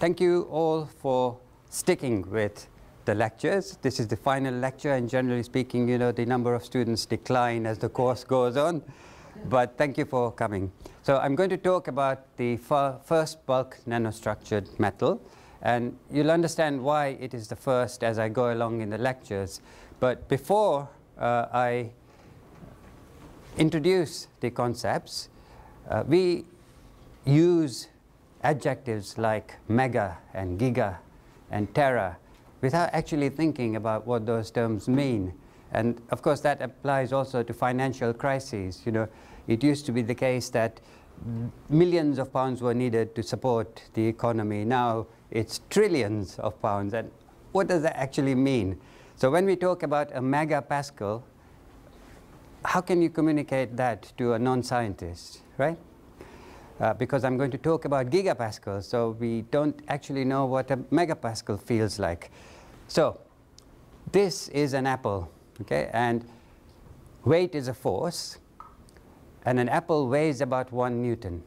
thank you all for sticking with the lectures. This is the final lecture, and generally speaking, you know, the number of students decline as the course goes on. But thank you for coming. So I'm going to talk about the first bulk nanostructured metal, and you'll understand why it is the first as I go along in the lectures. But before uh, I introduce the concepts, uh, we use adjectives like mega and giga and terra without actually thinking about what those terms mean. And of course that applies also to financial crises. You know, it used to be the case that millions of pounds were needed to support the economy. Now it's trillions of pounds. And what does that actually mean? So when we talk about a megapascal, how can you communicate that to a non-scientist, right? Uh, because I'm going to talk about gigapascals, so we don't actually know what a megapascal feels like. So this is an apple, okay, and weight is a force, and an apple weighs about one newton.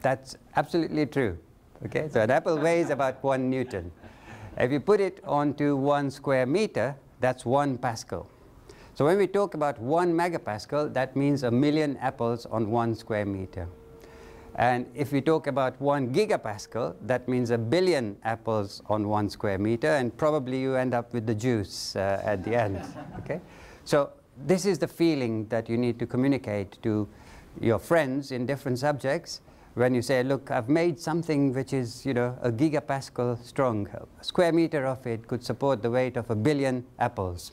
That's absolutely true, okay? So an apple weighs about one newton. If you put it onto one square meter, that's one pascal. So when we talk about one megapascal, that means a million apples on one square meter. And if we talk about one gigapascal, that means a billion apples on one square meter, and probably you end up with the juice uh, at the end. Okay? So this is the feeling that you need to communicate to your friends in different subjects when you say, look, I've made something which is, you know, a gigapascal strong. A square meter of it could support the weight of a billion apples.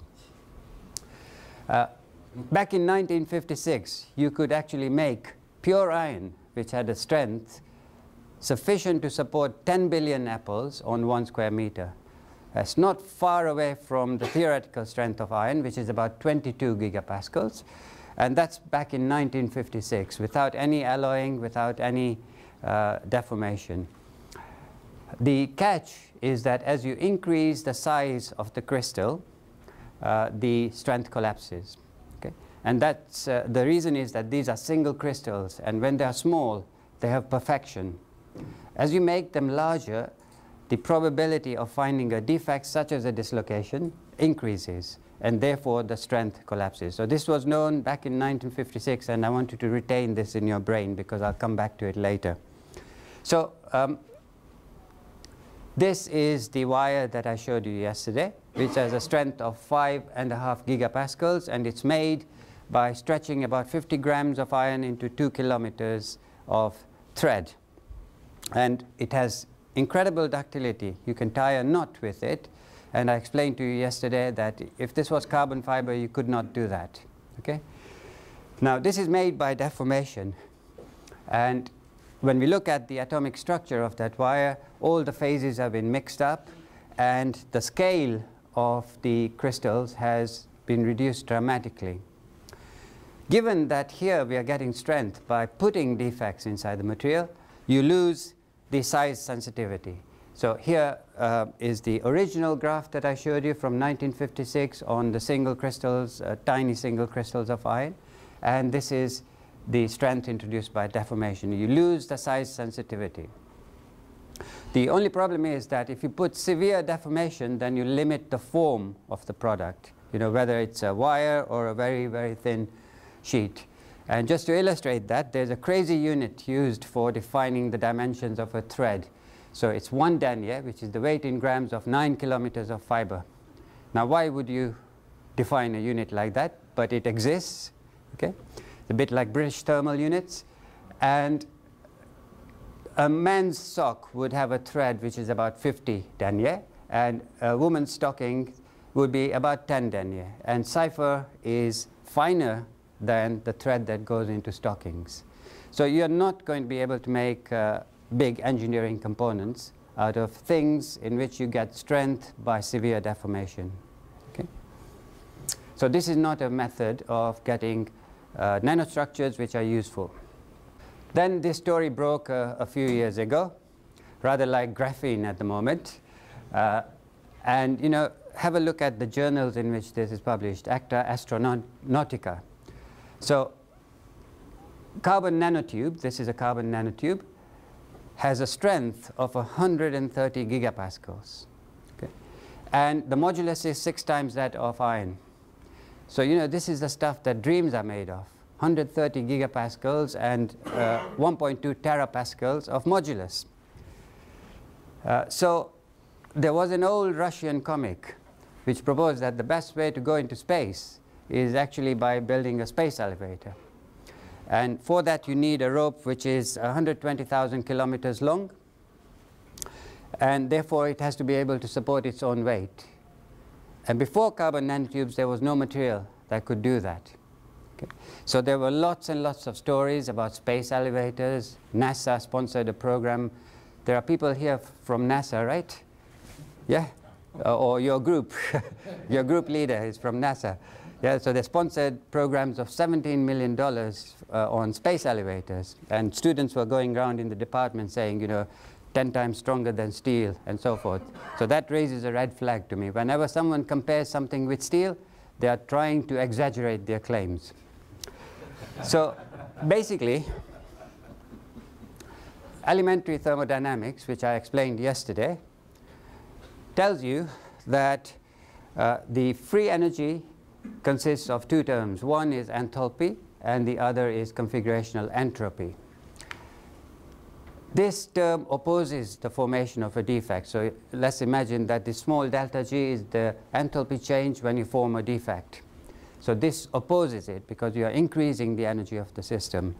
Uh, back in 1956, you could actually make pure iron which had a strength sufficient to support 10 billion apples on one square meter. That's not far away from the theoretical strength of iron, which is about 22 gigapascals. And that's back in 1956, without any alloying, without any uh, deformation. The catch is that as you increase the size of the crystal, uh, the strength collapses. And that's, uh, the reason is that these are single crystals, and when they are small, they have perfection. As you make them larger, the probability of finding a defect such as a dislocation increases, and therefore the strength collapses. So this was known back in 1956, and I want you to retain this in your brain because I'll come back to it later. So um, this is the wire that I showed you yesterday, which has a strength of five and a half gigapascals, and it's made by stretching about 50 grams of iron into two kilometers of thread. And it has incredible ductility. You can tie a knot with it. And I explained to you yesterday that if this was carbon fiber, you could not do that. Okay? Now, this is made by deformation. And when we look at the atomic structure of that wire, all the phases have been mixed up, and the scale of the crystals has been reduced dramatically. Given that here we are getting strength by putting defects inside the material, you lose the size sensitivity. So here uh, is the original graph that I showed you from 1956 on the single crystals, uh, tiny single crystals of iron. And this is the strength introduced by deformation. You lose the size sensitivity. The only problem is that if you put severe deformation, then you limit the form of the product. You know, whether it's a wire or a very, very thin sheet. And just to illustrate that, there's a crazy unit used for defining the dimensions of a thread. So it's one denier, which is the weight in grams of 9 kilometers of fiber. Now, why would you define a unit like that? But it exists. Okay? It's a bit like British thermal units. And a man's sock would have a thread which is about 50 denier, and a woman's stocking would be about 10 denier. And cipher is finer than the thread that goes into stockings. So you're not going to be able to make uh, big engineering components out of things in which you get strength by severe deformation. Okay? So this is not a method of getting uh, nanostructures which are useful. Then this story broke uh, a few years ago, rather like graphene at the moment. Uh, and you know, have a look at the journals in which this is published, Acta Astronautica. So carbon nanotube, this is a carbon nanotube, has a strength of 130 gigapascals. Okay? And the modulus is six times that of iron. So, you know, this is the stuff that dreams are made of. 130 gigapascals and uh, 1.2 terapascals of modulus. Uh, so there was an old Russian comic which proposed that the best way to go into space is actually by building a space elevator. And for that you need a rope which is 120,000 kilometers long and therefore it has to be able to support its own weight. And before carbon nanotubes there was no material that could do that. Okay. So there were lots and lots of stories about space elevators. NASA sponsored a program. There are people here from NASA, right? Yeah? Uh, or your group. your group leader is from NASA. Yeah, so they sponsored programs of $17 million uh, on space elevators. And students were going around in the department saying, you know, 10 times stronger than steel and so forth. So that raises a red flag to me. Whenever someone compares something with steel, they are trying to exaggerate their claims. so basically, elementary thermodynamics, which I explained yesterday, tells you that uh, the free energy consists of two terms. One is enthalpy, and the other is configurational entropy. This term opposes the formation of a defect. So let's imagine that the small delta G is the enthalpy change when you form a defect. So this opposes it because you are increasing the energy of the system.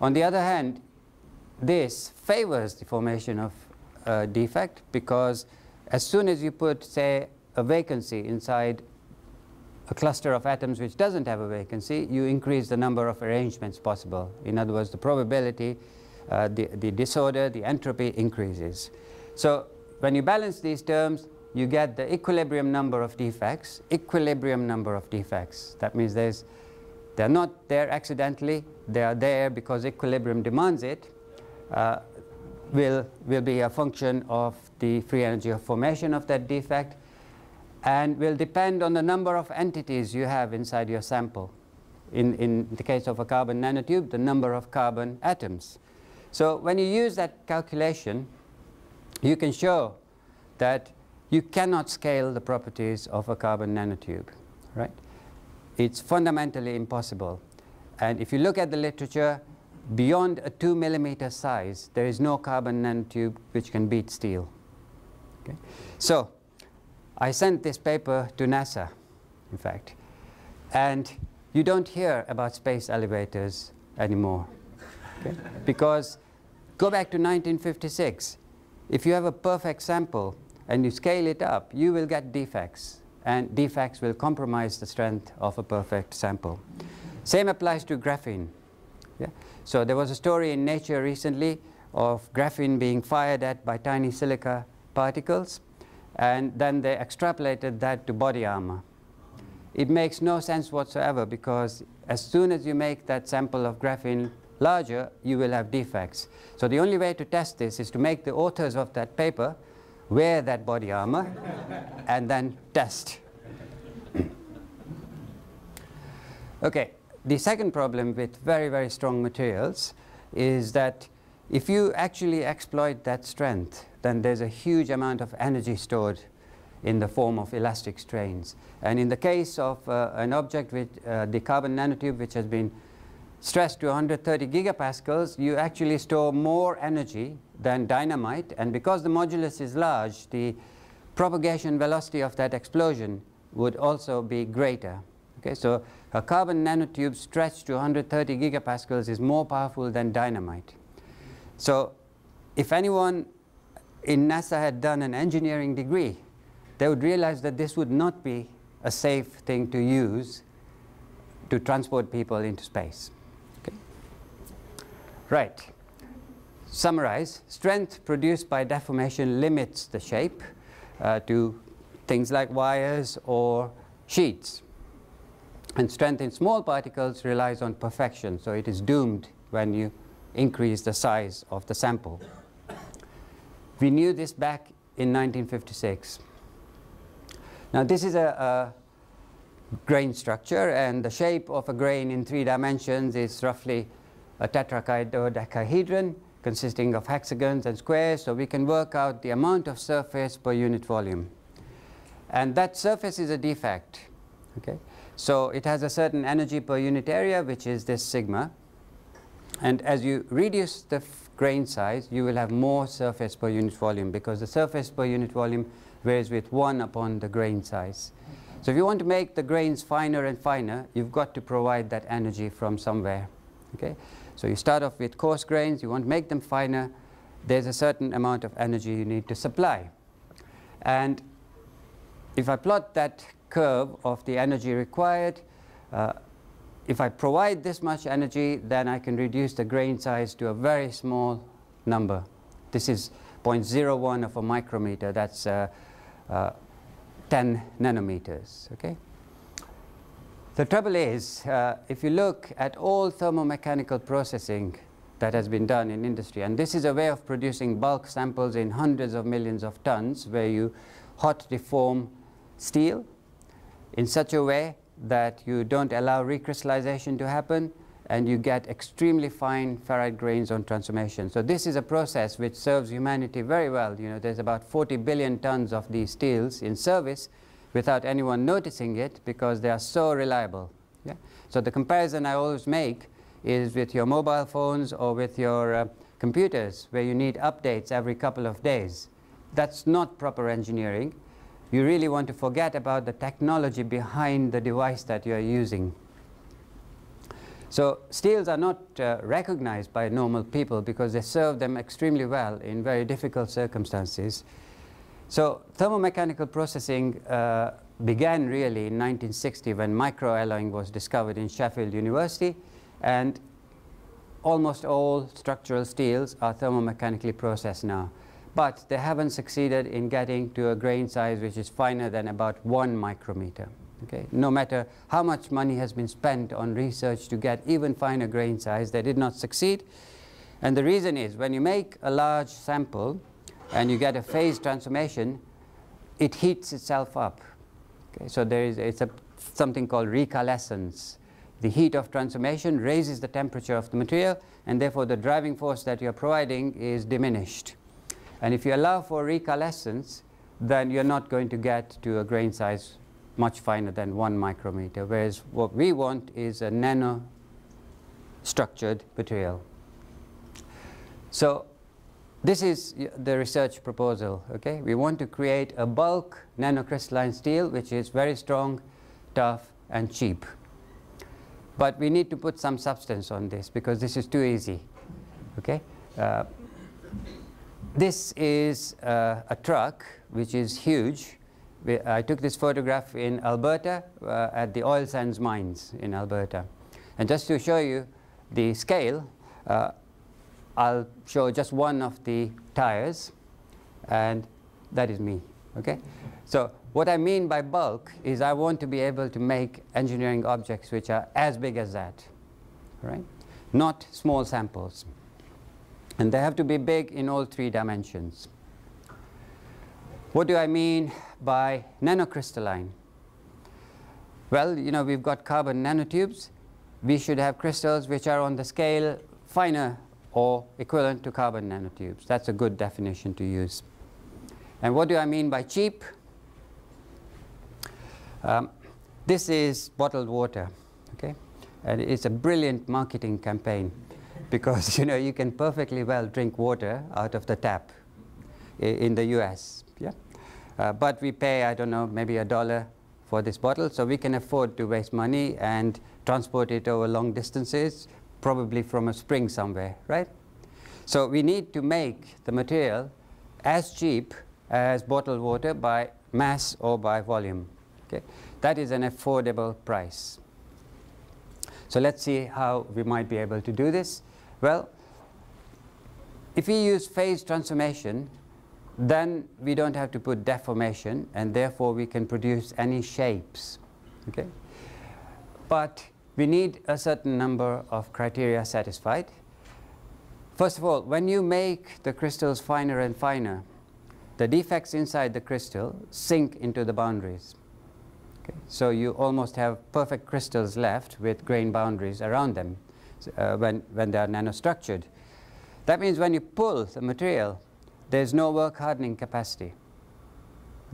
On the other hand, this favors the formation of a defect because as soon as you put, say, a vacancy inside a cluster of atoms which doesn't have a vacancy, you increase the number of arrangements possible. In other words, the probability uh, the, the disorder, the entropy increases. So when you balance these terms, you get the equilibrium number of defects, equilibrium number of defects. That means there's, they're not there accidentally, they are there because equilibrium demands it, uh, will, will be a function of the free energy of formation of that defect and will depend on the number of entities you have inside your sample. In, in the case of a carbon nanotube, the number of carbon atoms. So when you use that calculation, you can show that you cannot scale the properties of a carbon nanotube, right? It's fundamentally impossible. And if you look at the literature, beyond a two millimeter size, there is no carbon nanotube which can beat steel. Okay? So I sent this paper to NASA, in fact, and you don't hear about space elevators anymore. Okay? Because go back to 1956. If you have a perfect sample and you scale it up, you will get defects. And defects will compromise the strength of a perfect sample. Same applies to graphene. Yeah? So there was a story in Nature recently of graphene being fired at by tiny silica particles. And then they extrapolated that to body armor. It makes no sense whatsoever because as soon as you make that sample of graphene larger, you will have defects. So the only way to test this is to make the authors of that paper wear that body armor and then test. okay, the second problem with very, very strong materials is that if you actually exploit that strength, then there's a huge amount of energy stored in the form of elastic strains. And in the case of uh, an object with uh, the carbon nanotube, which has been stressed to 130 gigapascals, you actually store more energy than dynamite. And because the modulus is large, the propagation velocity of that explosion would also be greater. Okay, so a carbon nanotube stretched to 130 gigapascals is more powerful than dynamite. So if anyone in NASA had done an engineering degree, they would realize that this would not be a safe thing to use to transport people into space. Okay. Right. Summarize. Strength produced by deformation limits the shape uh, to things like wires or sheets. And strength in small particles relies on perfection, so it is doomed when you increase the size of the sample. We knew this back in 1956. Now this is a, a grain structure and the shape of a grain in three dimensions is roughly a tetrakaidecahedron. consisting of hexagons and squares, so we can work out the amount of surface per unit volume. And that surface is a defect. Okay? So it has a certain energy per unit area, which is this sigma. And as you reduce the grain size, you will have more surface per unit volume because the surface per unit volume varies with 1 upon the grain size. So if you want to make the grains finer and finer, you've got to provide that energy from somewhere. Okay? So you start off with coarse grains, you want to make them finer, there's a certain amount of energy you need to supply. And if I plot that curve of the energy required, uh, if I provide this much energy, then I can reduce the grain size to a very small number. This is 0.01 of a micrometer. That's uh, uh, 10 nanometers. Okay. The trouble is, uh, if you look at all thermomechanical processing that has been done in industry, and this is a way of producing bulk samples in hundreds of millions of tons, where you hot deform steel in such a way that you don't allow recrystallization to happen and you get extremely fine ferrite grains on transformation. So this is a process which serves humanity very well. You know, there's about 40 billion tons of these steels in service without anyone noticing it because they are so reliable. Yeah? So the comparison I always make is with your mobile phones or with your uh, computers where you need updates every couple of days. That's not proper engineering you really want to forget about the technology behind the device that you are using. So steels are not uh, recognized by normal people because they serve them extremely well in very difficult circumstances. So thermomechanical processing uh, began really in 1960 when microalloying was discovered in Sheffield University and almost all structural steels are thermomechanically processed now but they haven't succeeded in getting to a grain size which is finer than about one micrometer. Okay? No matter how much money has been spent on research to get even finer grain size, they did not succeed. And the reason is when you make a large sample and you get a phase transformation, it heats itself up. Okay? So there is it's a, something called recalescence. The heat of transformation raises the temperature of the material and therefore the driving force that you're providing is diminished. And if you allow for recalescence, then you're not going to get to a grain size much finer than one micrometer, whereas what we want is a nano structured material. So this is the research proposal. Okay, We want to create a bulk nanocrystalline steel which is very strong, tough and cheap. But we need to put some substance on this because this is too easy. Okay. Uh, this is uh, a truck which is huge. I took this photograph in Alberta uh, at the oil sands mines in Alberta. And just to show you the scale, uh, I'll show just one of the tires and that is me. Okay? So what I mean by bulk is I want to be able to make engineering objects which are as big as that, right? Not small samples. And they have to be big in all three dimensions. What do I mean by nanocrystalline? Well, you know, we've got carbon nanotubes. We should have crystals which are on the scale finer or equivalent to carbon nanotubes. That's a good definition to use. And what do I mean by cheap? Um, this is bottled water, okay? And it's a brilliant marketing campaign because you know you can perfectly well drink water out of the tap in the US. Yeah? Uh, but we pay, I don't know, maybe a dollar for this bottle, so we can afford to waste money and transport it over long distances, probably from a spring somewhere, right? So we need to make the material as cheap as bottled water by mass or by volume. Okay? That is an affordable price. So let's see how we might be able to do this. Well, if we use phase transformation, then we don't have to put deformation, and therefore we can produce any shapes. Okay? But we need a certain number of criteria satisfied. First of all, when you make the crystals finer and finer, the defects inside the crystal sink into the boundaries. Okay? So you almost have perfect crystals left with grain boundaries around them uh, when, when they are nanostructured. That means when you pull the material, there's no work hardening capacity.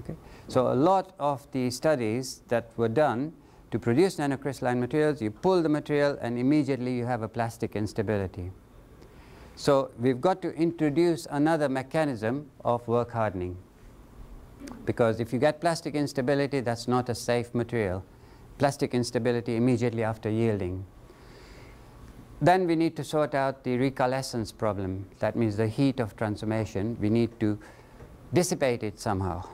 Okay? So a lot of the studies that were done to produce nanocrystalline materials, you pull the material and immediately you have a plastic instability. So we've got to introduce another mechanism of work hardening. Because if you get plastic instability, that's not a safe material. Plastic instability immediately after yielding. Then we need to sort out the recalescence problem. That means the heat of transformation. We need to dissipate it somehow.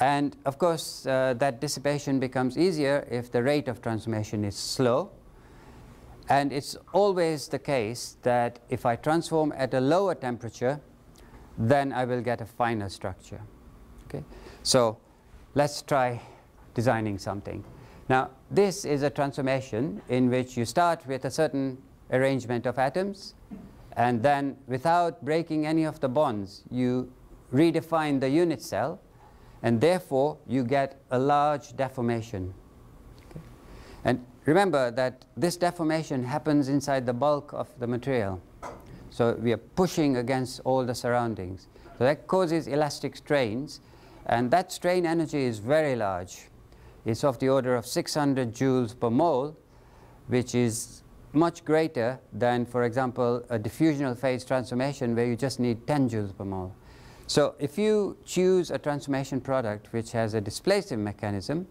And of course, uh, that dissipation becomes easier if the rate of transformation is slow. And it's always the case that if I transform at a lower temperature, then I will get a finer structure. Okay? So let's try designing something. Now, this is a transformation in which you start with a certain arrangement of atoms, and then without breaking any of the bonds, you redefine the unit cell and therefore you get a large deformation. Okay? And remember that this deformation happens inside the bulk of the material. So we are pushing against all the surroundings. So that causes elastic strains, and that strain energy is very large. It's of the order of 600 joules per mole, which is much greater than, for example, a diffusional phase transformation where you just need 10 joules per mole. So if you choose a transformation product which has a displacive mechanism,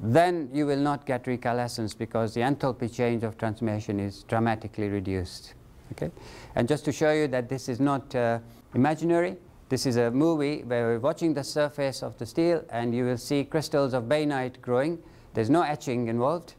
then you will not get recalescence because the enthalpy change of transformation is dramatically reduced. Okay? And just to show you that this is not uh, imaginary, this is a movie where we're watching the surface of the steel and you will see crystals of bainite growing. There's no etching involved.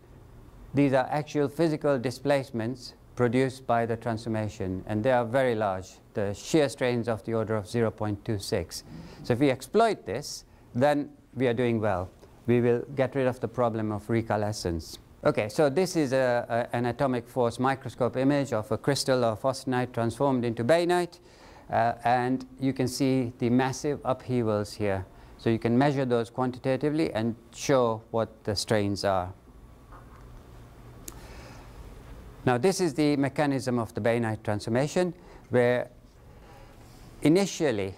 These are actual physical displacements produced by the transformation, and they are very large, the shear strains of the order of 0.26. So if we exploit this, then we are doing well. We will get rid of the problem of recalescence. Okay, so this is a, a, an atomic force microscope image of a crystal of austenite transformed into bainite, uh, and you can see the massive upheavals here. So you can measure those quantitatively and show what the strains are. Now this is the mechanism of the bainite transformation where initially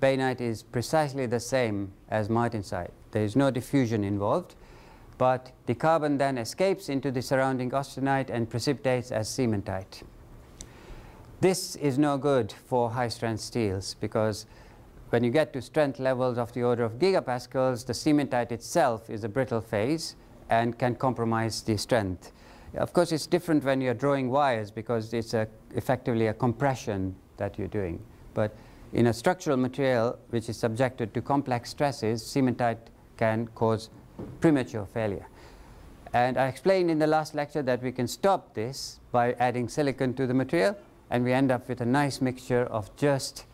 bainite is precisely the same as martensite. There is no diffusion involved, but the carbon then escapes into the surrounding austenite and precipitates as cementite. This is no good for high strength steels because when you get to strength levels of the order of gigapascals, the cementite itself is a brittle phase and can compromise the strength. Of course, it's different when you're drawing wires because it's a, effectively a compression that you're doing. But in a structural material which is subjected to complex stresses, cementite can cause premature failure. And I explained in the last lecture that we can stop this by adding silicon to the material, and we end up with a nice mixture of just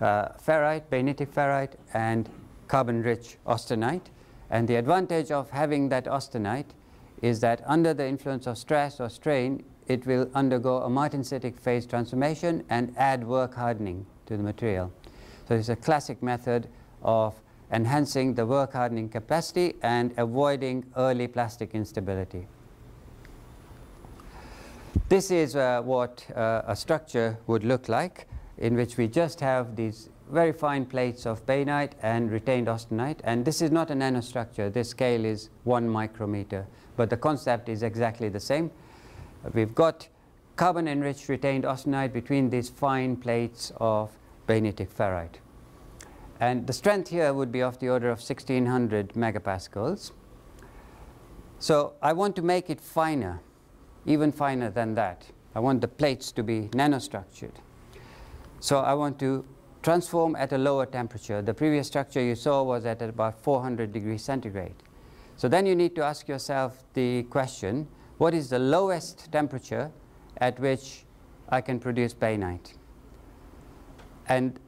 uh, ferrite, bainitic ferrite, and carbon-rich austenite. And the advantage of having that austenite is that under the influence of stress or strain, it will undergo a martensitic phase transformation and add work hardening to the material. So it's a classic method of enhancing the work hardening capacity and avoiding early plastic instability. This is uh, what uh, a structure would look like in which we just have these very fine plates of bainite and retained austenite and this is not a nanostructure, this scale is one micrometer but the concept is exactly the same. We've got carbon enriched retained austenite between these fine plates of bainitic ferrite. And the strength here would be of the order of 1600 megapascals. So I want to make it finer, even finer than that. I want the plates to be nanostructured. So I want to transform at a lower temperature. The previous structure you saw was at about 400 degrees centigrade. So then you need to ask yourself the question, what is the lowest temperature at which I can produce bainite? And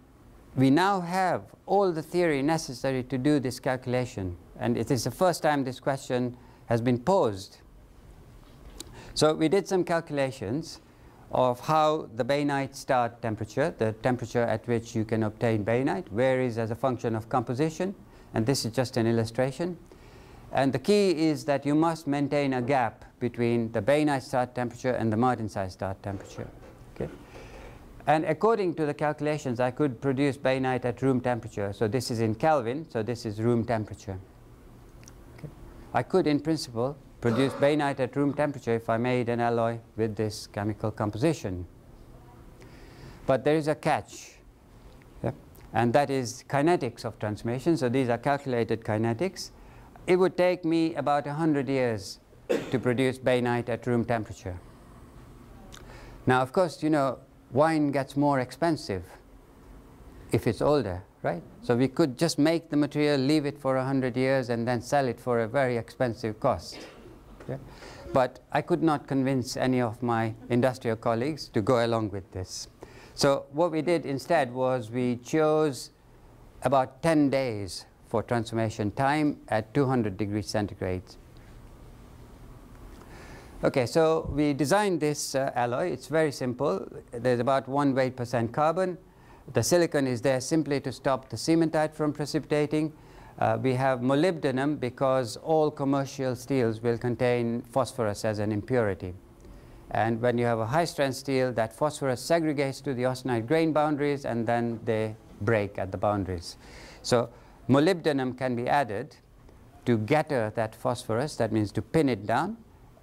we now have all the theory necessary to do this calculation. And it is the first time this question has been posed. So we did some calculations of how the bainite start temperature, the temperature at which you can obtain bainite, varies as a function of composition. And this is just an illustration. And the key is that you must maintain a gap between the bainite start temperature and the martensite start temperature. Okay? And according to the calculations, I could produce bainite at room temperature. So this is in Kelvin, so this is room temperature. Okay. I could, in principle, produce bainite at room temperature if I made an alloy with this chemical composition. But there is a catch, yeah? and that is kinetics of transformation. So these are calculated kinetics. It would take me about 100 years to produce bainite at room temperature. Now, of course, you know, wine gets more expensive if it's older, right? So we could just make the material, leave it for 100 years, and then sell it for a very expensive cost. Okay? But I could not convince any of my industrial colleagues to go along with this. So what we did instead was we chose about 10 days for transformation time at 200 degrees centigrade. Okay, so we designed this uh, alloy. It's very simple. There's about one weight percent carbon. The silicon is there simply to stop the cementite from precipitating. Uh, we have molybdenum because all commercial steels will contain phosphorus as an impurity. And when you have a high strength steel, that phosphorus segregates to the austenite grain boundaries and then they break at the boundaries. So molybdenum can be added to getter that phosphorus, that means to pin it down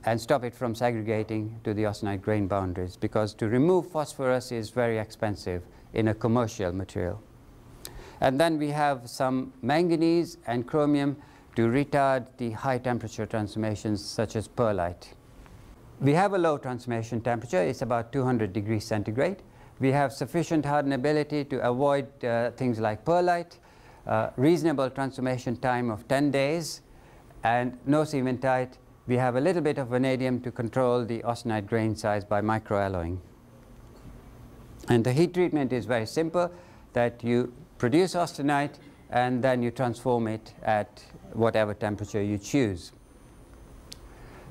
and stop it from segregating to the austenite grain boundaries because to remove phosphorus is very expensive in a commercial material. And then we have some manganese and chromium to retard the high temperature transformations such as pearlite. We have a low transformation temperature, it's about 200 degrees centigrade. We have sufficient hardenability to avoid uh, things like pearlite, uh, reasonable transformation time of 10 days, and no cementite we have a little bit of vanadium to control the austenite grain size by microalloying. And the heat treatment is very simple, that you produce austenite and then you transform it at whatever temperature you choose.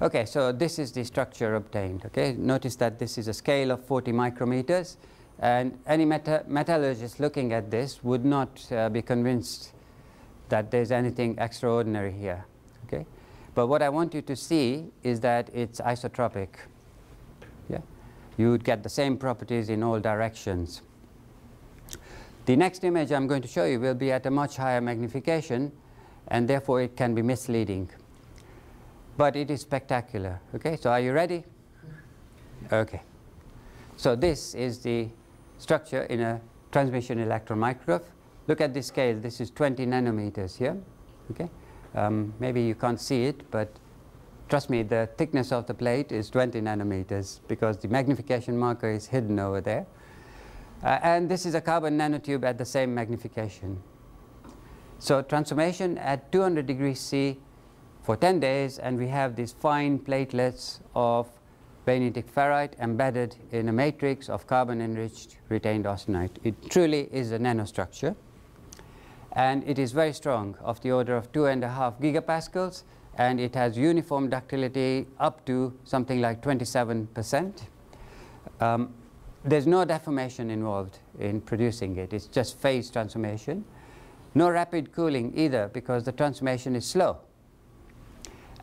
Okay, so this is the structure obtained. Okay, notice that this is a scale of 40 micrometers, and any meta metallurgist looking at this would not uh, be convinced that there's anything extraordinary here. Okay, but what I want you to see is that it's isotropic. Yeah? You would get the same properties in all directions. The next image I'm going to show you will be at a much higher magnification and therefore it can be misleading. But it is spectacular. Okay, so are you ready? Okay. So this is the structure in a transmission electron micrograph. Look at this scale. This is 20 nanometers here. Okay. Um, maybe you can't see it, but trust me, the thickness of the plate is 20 nanometers because the magnification marker is hidden over there. Uh, and this is a carbon nanotube at the same magnification. So transformation at 200 degrees C for 10 days, and we have these fine platelets of bainitic ferrite embedded in a matrix of carbon-enriched retained austenite. It truly is a nanostructure and it is very strong of the order of two and a half gigapascals and it has uniform ductility up to something like 27 percent. Um, there's no deformation involved in producing it. It's just phase transformation. No rapid cooling either because the transformation is slow.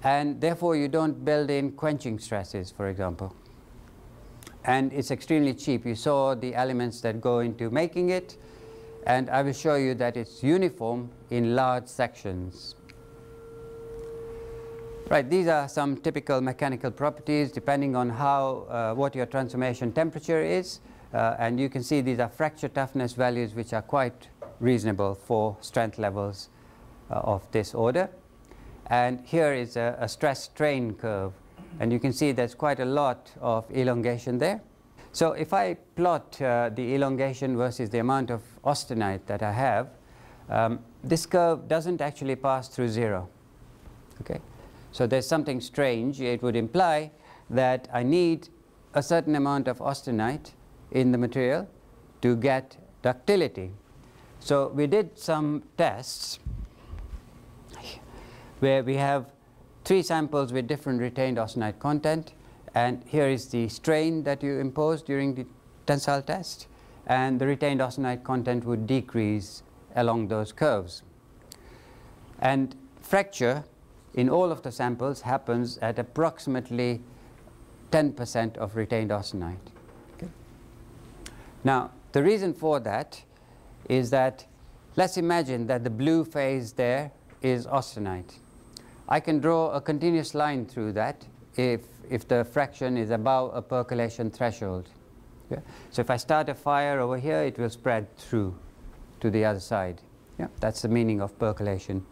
And therefore you don't build in quenching stresses, for example. And it's extremely cheap. You saw the elements that go into making it and I will show you that it's uniform in large sections. Right, these are some typical mechanical properties depending on how, uh, what your transformation temperature is. Uh, and you can see these are fracture toughness values which are quite reasonable for strength levels uh, of this order. And here is a, a stress strain curve. And you can see there's quite a lot of elongation there. So if I plot uh, the elongation versus the amount of austenite that I have, um, this curve doesn't actually pass through zero. Okay? So there's something strange. It would imply that I need a certain amount of austenite in the material to get ductility. So we did some tests where we have three samples with different retained austenite content and here is the strain that you impose during the tensile test. And the retained austenite content would decrease along those curves. And fracture in all of the samples happens at approximately 10% of retained austenite. Okay? Now, the reason for that is that let's imagine that the blue phase there is austenite. I can draw a continuous line through that if, if the fraction is above a percolation threshold. Yeah? So if I start a fire over here, it will spread through to the other side. Yeah? That's the meaning of percolation.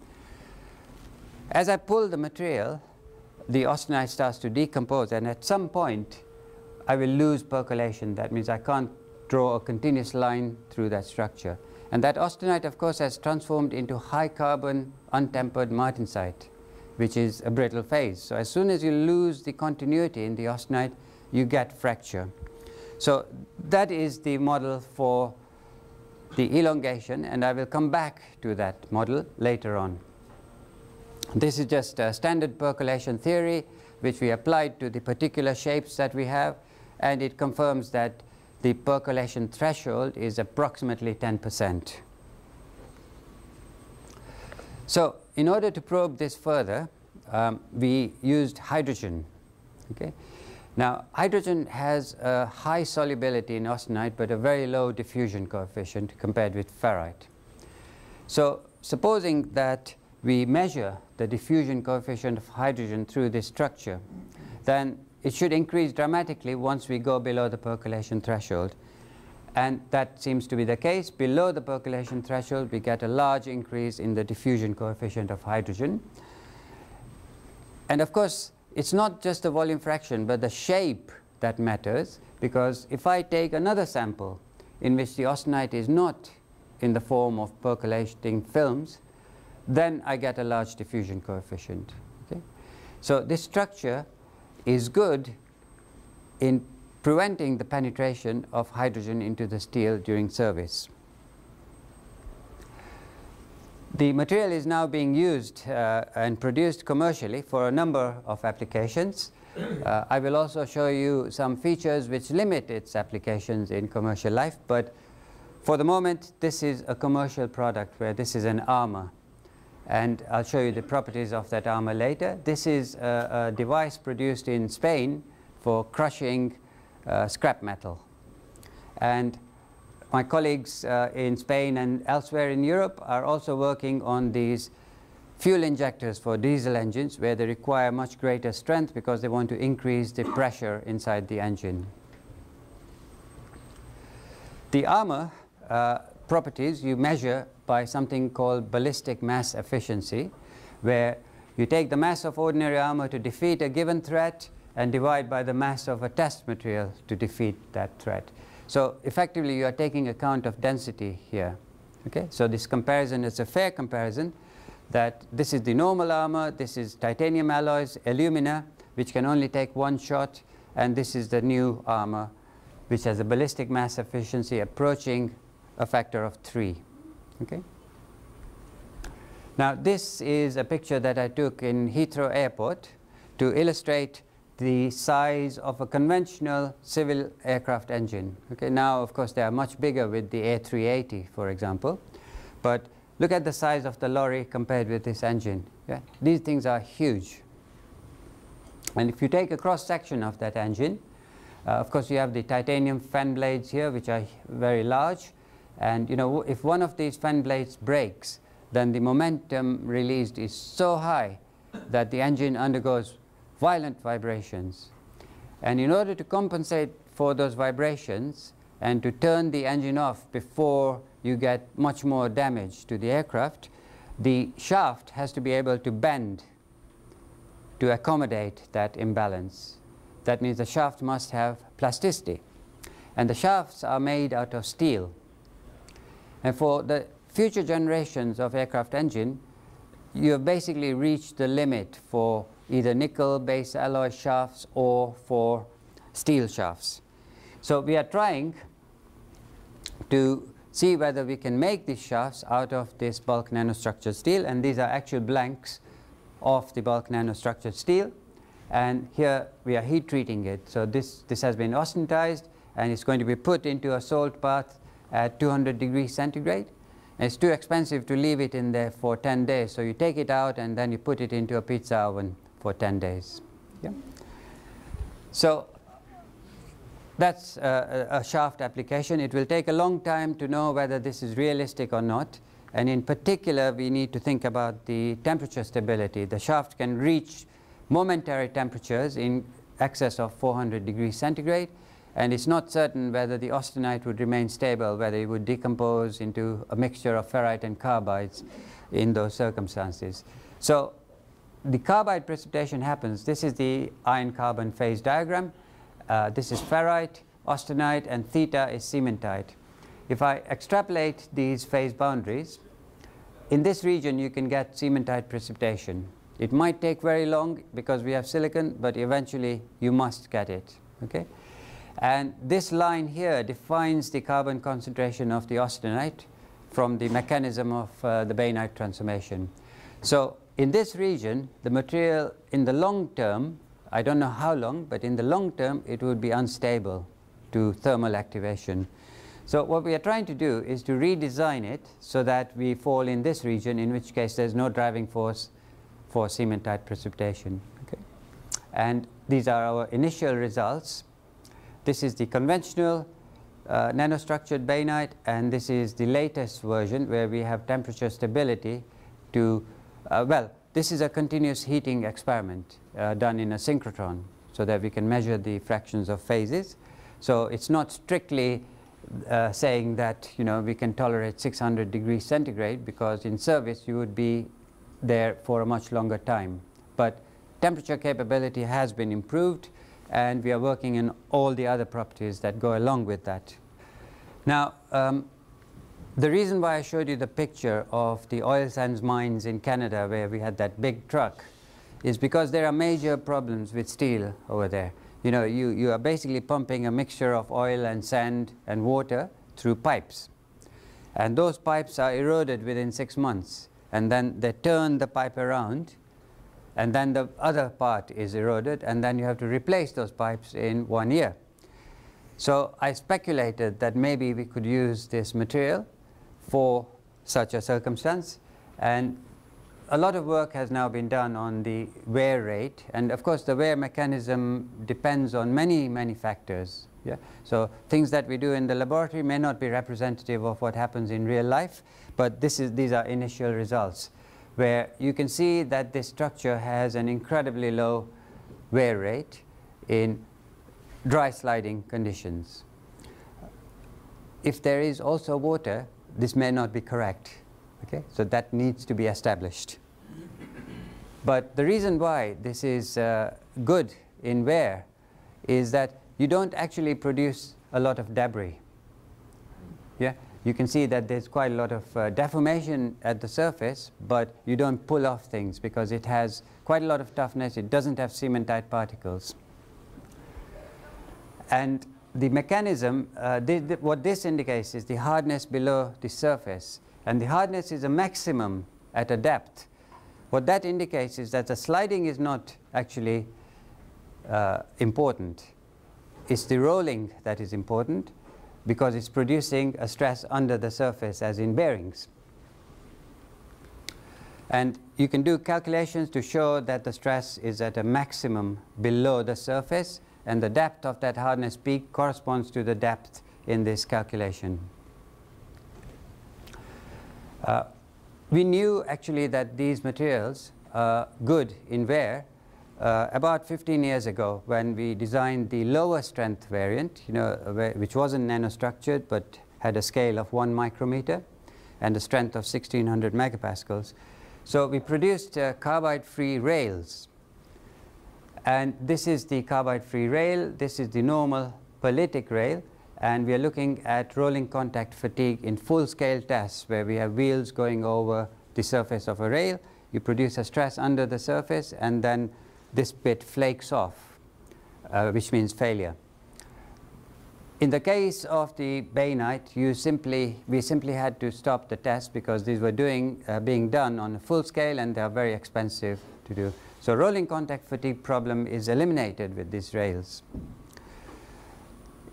As I pull the material, the austenite starts to decompose and at some point I will lose percolation. That means I can't draw a continuous line through that structure. And that austenite of course has transformed into high carbon untempered martensite which is a brittle phase. So as soon as you lose the continuity in the austenite you get fracture. So that is the model for the elongation and I will come back to that model later on. This is just a standard percolation theory which we applied to the particular shapes that we have and it confirms that the percolation threshold is approximately 10%. So in order to probe this further, um, we used hydrogen. Okay? Now, hydrogen has a high solubility in austenite but a very low diffusion coefficient compared with ferrite. So supposing that we measure the diffusion coefficient of hydrogen through this structure, then it should increase dramatically once we go below the percolation threshold. And that seems to be the case. Below the percolation threshold, we get a large increase in the diffusion coefficient of hydrogen. And of course, it's not just the volume fraction, but the shape that matters. Because if I take another sample in which the austenite is not in the form of percolating films, then I get a large diffusion coefficient. Okay? So this structure is good in preventing the penetration of hydrogen into the steel during service. The material is now being used uh, and produced commercially for a number of applications. Uh, I will also show you some features which limit its applications in commercial life, but for the moment this is a commercial product where this is an armor and I'll show you the properties of that armor later. This is a, a device produced in Spain for crushing uh, scrap metal. And my colleagues uh, in Spain and elsewhere in Europe are also working on these fuel injectors for diesel engines where they require much greater strength because they want to increase the pressure inside the engine. The armor uh, properties you measure by something called ballistic mass efficiency, where you take the mass of ordinary armor to defeat a given threat and divide by the mass of a test material to defeat that threat. So effectively you are taking account of density here. Okay? So this comparison is a fair comparison that this is the normal armor, this is titanium alloys, alumina, which can only take one shot, and this is the new armor, which has a ballistic mass efficiency approaching a factor of 3. Okay? Now this is a picture that I took in Heathrow Airport to illustrate the size of a conventional civil aircraft engine. Okay, now of course they are much bigger with the A380 for example, but look at the size of the lorry compared with this engine. Yeah? These things are huge. And if you take a cross section of that engine, uh, of course you have the titanium fan blades here which are very large and you know, if one of these fan blades breaks, then the momentum released is so high that the engine undergoes violent vibrations. And in order to compensate for those vibrations and to turn the engine off before you get much more damage to the aircraft, the shaft has to be able to bend to accommodate that imbalance. That means the shaft must have plasticity. And the shafts are made out of steel. And for the future generations of aircraft engine, you have basically reached the limit for either nickel-based alloy shafts or for steel shafts. So we are trying to see whether we can make these shafts out of this bulk nanostructured steel and these are actual blanks of the bulk nanostructured steel and here we are heat treating it. So this, this has been austenitized and it's going to be put into a salt bath at 200 degrees centigrade. And it's too expensive to leave it in there for 10 days. So you take it out and then you put it into a pizza oven for 10 days. Yeah? So that's a, a, shaft application. It will take a long time to know whether this is realistic or not. And in particular, we need to think about the temperature stability. The shaft can reach momentary temperatures in excess of 400 degrees centigrade. And it's not certain whether the austenite would remain stable, whether it would decompose into a mixture of ferrite and carbides in those circumstances. So the carbide precipitation happens. This is the iron-carbon phase diagram. Uh, this is ferrite, austenite, and theta is cementite. If I extrapolate these phase boundaries, in this region you can get cementite precipitation. It might take very long because we have silicon, but eventually you must get it. Okay? And this line here defines the carbon concentration of the austenite from the mechanism of uh, the bainite transformation. So in this region, the material in the long term, I don't know how long, but in the long term, it would be unstable to thermal activation. So what we are trying to do is to redesign it so that we fall in this region, in which case there's no driving force for cementite precipitation. Okay? And these are our initial results. This is the conventional uh, nanostructured bainite, and this is the latest version where we have temperature stability to, uh, well, this is a continuous heating experiment uh, done in a synchrotron so that we can measure the fractions of phases. So it's not strictly uh, saying that you know we can tolerate 600 degrees centigrade because in service you would be there for a much longer time. But temperature capability has been improved and we are working in all the other properties that go along with that. Now, um, the reason why I showed you the picture of the oil sands mines in Canada where we had that big truck is because there are major problems with steel over there. You know, you, you are basically pumping a mixture of oil and sand and water through pipes. And those pipes are eroded within six months. And then they turn the pipe around and then the other part is eroded and then you have to replace those pipes in one year. So I speculated that maybe we could use this material for such a circumstance. And a lot of work has now been done on the wear rate. And of course the wear mechanism depends on many many factors yeah? So things that we do in the laboratory may not be representative of what happens in real life but this is these are initial results where you can see that this structure has an incredibly low wear rate in dry sliding conditions. If there is also water, this may not be correct. Okay? So that needs to be established. But the reason why this is uh, good in wear is that you don't actually produce a lot of debris. Yeah? You can see that there's quite a lot of uh, deformation at the surface, but you don't pull off things because it has quite a lot of toughness. It doesn't have cementite particles. And the mechanism, uh, what this indicates is the hardness below the surface. And the hardness is a maximum at a depth. What that indicates is that the sliding is not actually uh, important. It's the rolling that is important because it's producing a stress under the surface as in bearings. And you can do calculations to show that the stress is at a maximum below the surface and the depth of that hardness peak corresponds to the depth in this calculation. Uh, we knew actually that these materials are good in wear uh, about 15 years ago, when we designed the lower strength variant, you know, which wasn't nanostructured but had a scale of one micrometer and a strength of 1600 megapascals. So we produced uh, carbide-free rails. And this is the carbide-free rail. This is the normal pearlitic rail. And we are looking at rolling contact fatigue in full-scale tests where we have wheels going over the surface of a rail. You produce a stress under the surface and then this bit flakes off, uh, which means failure. In the case of the bainite, you simply, we simply had to stop the test because these were doing, uh, being done on a full scale and they are very expensive to do. So rolling contact fatigue problem is eliminated with these rails.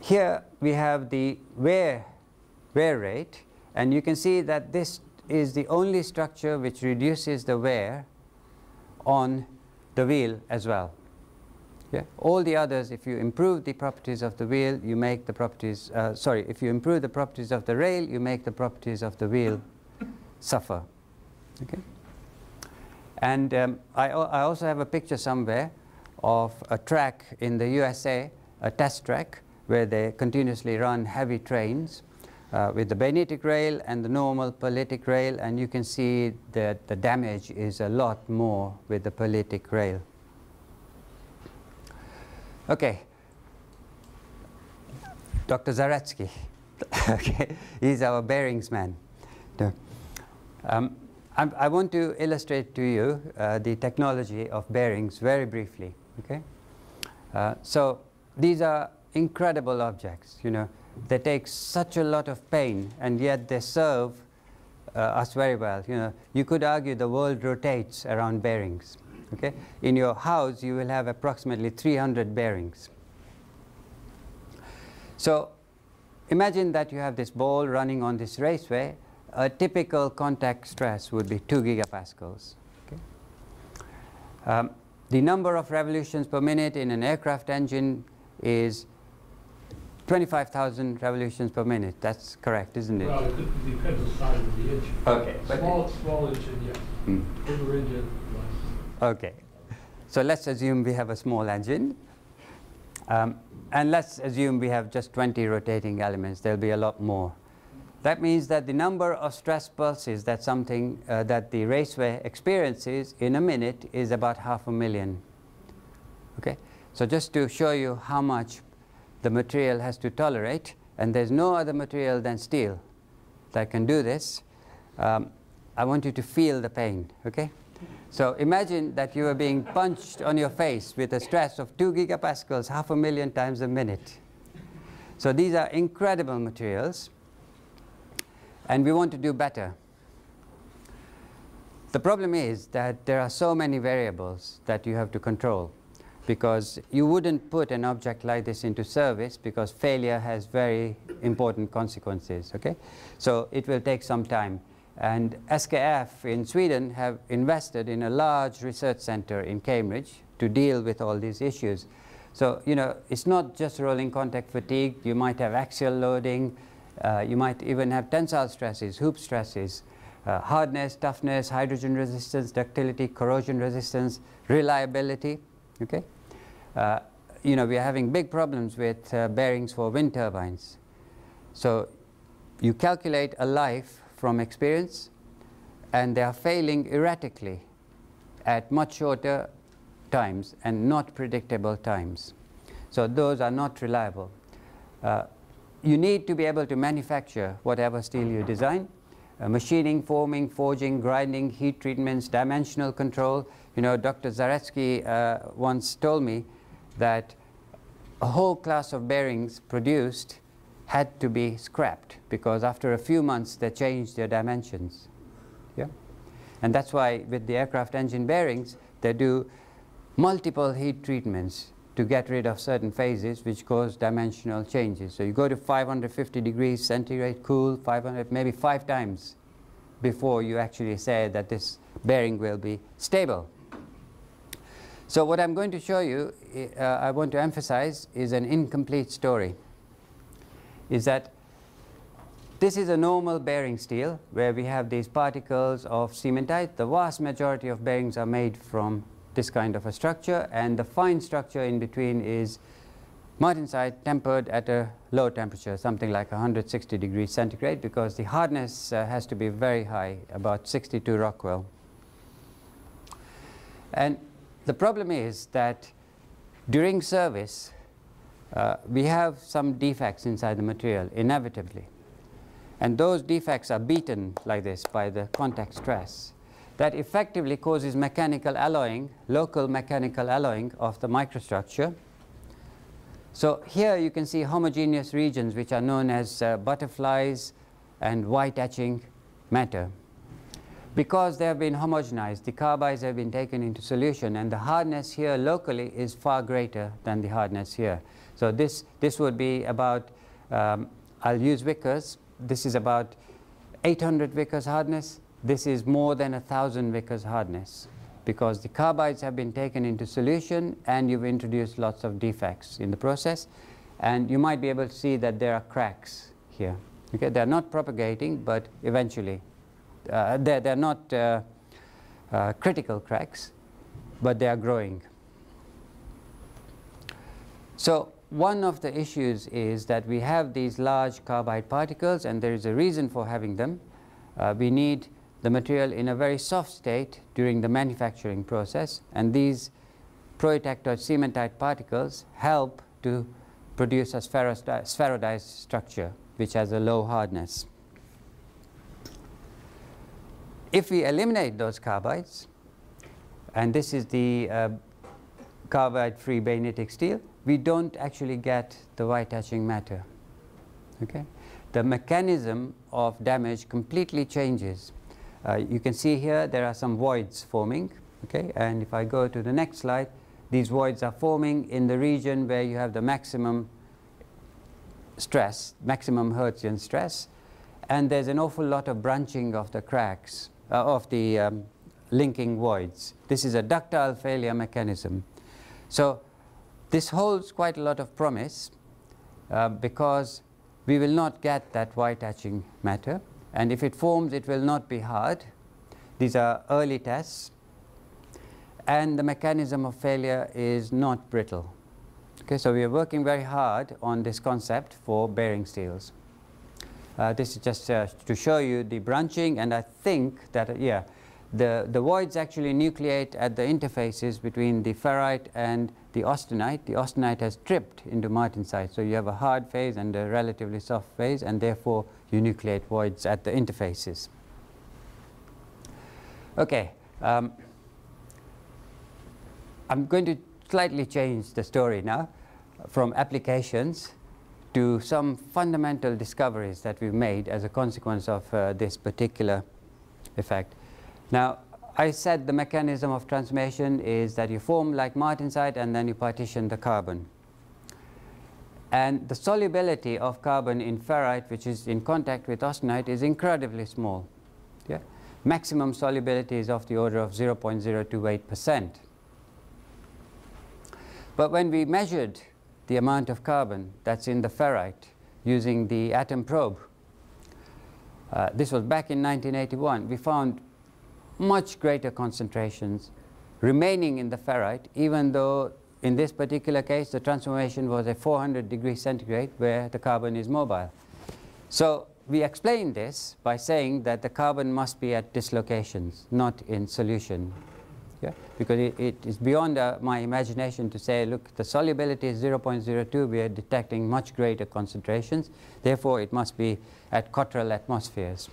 Here we have the wear, wear rate and you can see that this is the only structure which reduces the wear on the wheel as well. Yeah? All the others, if you improve the properties of the wheel, you make the properties, uh, sorry, if you improve the properties of the rail, you make the properties of the wheel suffer. Okay? And um, I, I also have a picture somewhere of a track in the USA, a test track, where they continuously run heavy trains uh, with the bainitic rail and the normal pearlitic rail, and you can see that the damage is a lot more with the pearlitic rail. Okay. Dr. Zaretsky. okay, he's our bearings man. Um, I, want to illustrate to you uh, the technology of bearings very briefly. Okay, uh, so these are incredible objects. You know, they take such a lot of pain, and yet they serve uh, us very well. You know, you could argue the world rotates around bearings. Okay, in your house you will have approximately 300 bearings. So imagine that you have this ball running on this raceway a typical contact stress would be 2 gigapascals. Okay? Um, the number of revolutions per minute in an aircraft engine is 25,000 revolutions per minute. That's correct, isn't it? Well, it depends on the size of the engine. Okay. Small, small engine, yes. Hmm. Bigger engine, less. Okay. So let's assume we have a small engine. Um, and let's assume we have just 20 rotating elements. There'll be a lot more. That means that the number of stress pulses that something uh, that the raceway experiences in a minute is about half a million. Okay, so just to show you how much the material has to tolerate, and there's no other material than steel that can do this. Um, I want you to feel the pain. Okay, so imagine that you are being punched on your face with a stress of two gigapascals, half a million times a minute. So these are incredible materials and we want to do better. The problem is that there are so many variables that you have to control because you wouldn't put an object like this into service because failure has very important consequences, okay? So it will take some time. And SKF in Sweden have invested in a large research center in Cambridge to deal with all these issues. So, you know, it's not just rolling contact fatigue. You might have axial loading, uh, you might even have tensile stresses, hoop stresses, uh, hardness, toughness, hydrogen resistance, ductility, corrosion resistance, reliability. Okay? Uh, you know, we are having big problems with uh, bearings for wind turbines. So you calculate a life from experience and they are failing erratically at much shorter times and not predictable times. So those are not reliable. Uh, you need to be able to manufacture whatever steel you design. Uh, machining, forming, forging, grinding, heat treatments, dimensional control. You know, Dr. Zaretsky uh, once told me that a whole class of bearings produced had to be scrapped because after a few months they changed their dimensions. Yeah? And that's why with the aircraft engine bearings, they do multiple heat treatments to get rid of certain phases which cause dimensional changes. So you go to 550 degrees centigrade, cool, 500, maybe five times before you actually say that this bearing will be stable. So what I'm going to show you, uh, I want to emphasize, is an incomplete story. Is that this is a normal bearing steel where we have these particles of cementite. The vast majority of bearings are made from this kind of a structure and the fine structure in between is martensite tempered at a low temperature, something like 160 degrees centigrade because the hardness uh, has to be very high, about 62 Rockwell. And the problem is that during service, uh, we have some defects inside the material, inevitably. And those defects are beaten like this by the contact stress that effectively causes mechanical alloying, local mechanical alloying of the microstructure. So here you can see homogeneous regions which are known as uh, butterflies and white etching matter. Because they have been homogenized, the carbides have been taken into solution and the hardness here locally is far greater than the hardness here. So this, this would be about, um, I'll use Vickers, this is about 800 Vickers hardness, this is more than a thousand Vickers hardness because the carbides have been taken into solution and you've introduced lots of defects in the process. And you might be able to see that there are cracks here. Okay, they're not propagating, but eventually, they're, they're not uh, uh, critical cracks, but they are growing. So one of the issues is that we have these large carbide particles and there is a reason for having them. Uh, we need the material in a very soft state during the manufacturing process and these proeutectoid cementite particles help to produce a spheroidized structure which has a low hardness. If we eliminate those carbides, and this is the uh, carbide-free bainitic steel, we don't actually get the white etching matter. Okay? The mechanism of damage completely changes. Uh, you can see here there are some voids forming. Okay? And if I go to the next slide, these voids are forming in the region where you have the maximum stress, maximum Hertzian stress. And there's an awful lot of branching of the cracks, of the um, linking voids. This is a ductile failure mechanism. So this holds quite a lot of promise uh, because we will not get that white etching matter. And if it forms, it will not be hard. These are early tests. And the mechanism of failure is not brittle. Okay, so we are working very hard on this concept for bearing steels. Uh, this is just uh, to show you the branching, and I think that, uh, yeah, the, the voids actually nucleate at the interfaces between the ferrite and the austenite. The austenite has tripped into martensite, so you have a hard phase and a relatively soft phase, and therefore you nucleate voids at the interfaces. Okay, um, I'm going to slightly change the story now from applications to some fundamental discoveries that we've made as a consequence of uh, this particular effect. Now, I said the mechanism of transformation is that you form like martensite and then you partition the carbon. And the solubility of carbon in ferrite, which is in contact with austenite, is incredibly small. Yeah? Maximum solubility is of the order of 0.028%. But when we measured the amount of carbon that's in the ferrite using the atom probe, uh, this was back in 1981, we found much greater concentrations remaining in the ferrite, even though in this particular case the transformation was at 400 degrees centigrade where the carbon is mobile. So we explain this by saying that the carbon must be at dislocations, not in solution. Yeah? Because it, it is beyond uh, my imagination to say, look, the solubility is 0.02, we are detecting much greater concentrations, therefore it must be at Cottrell atmospheres.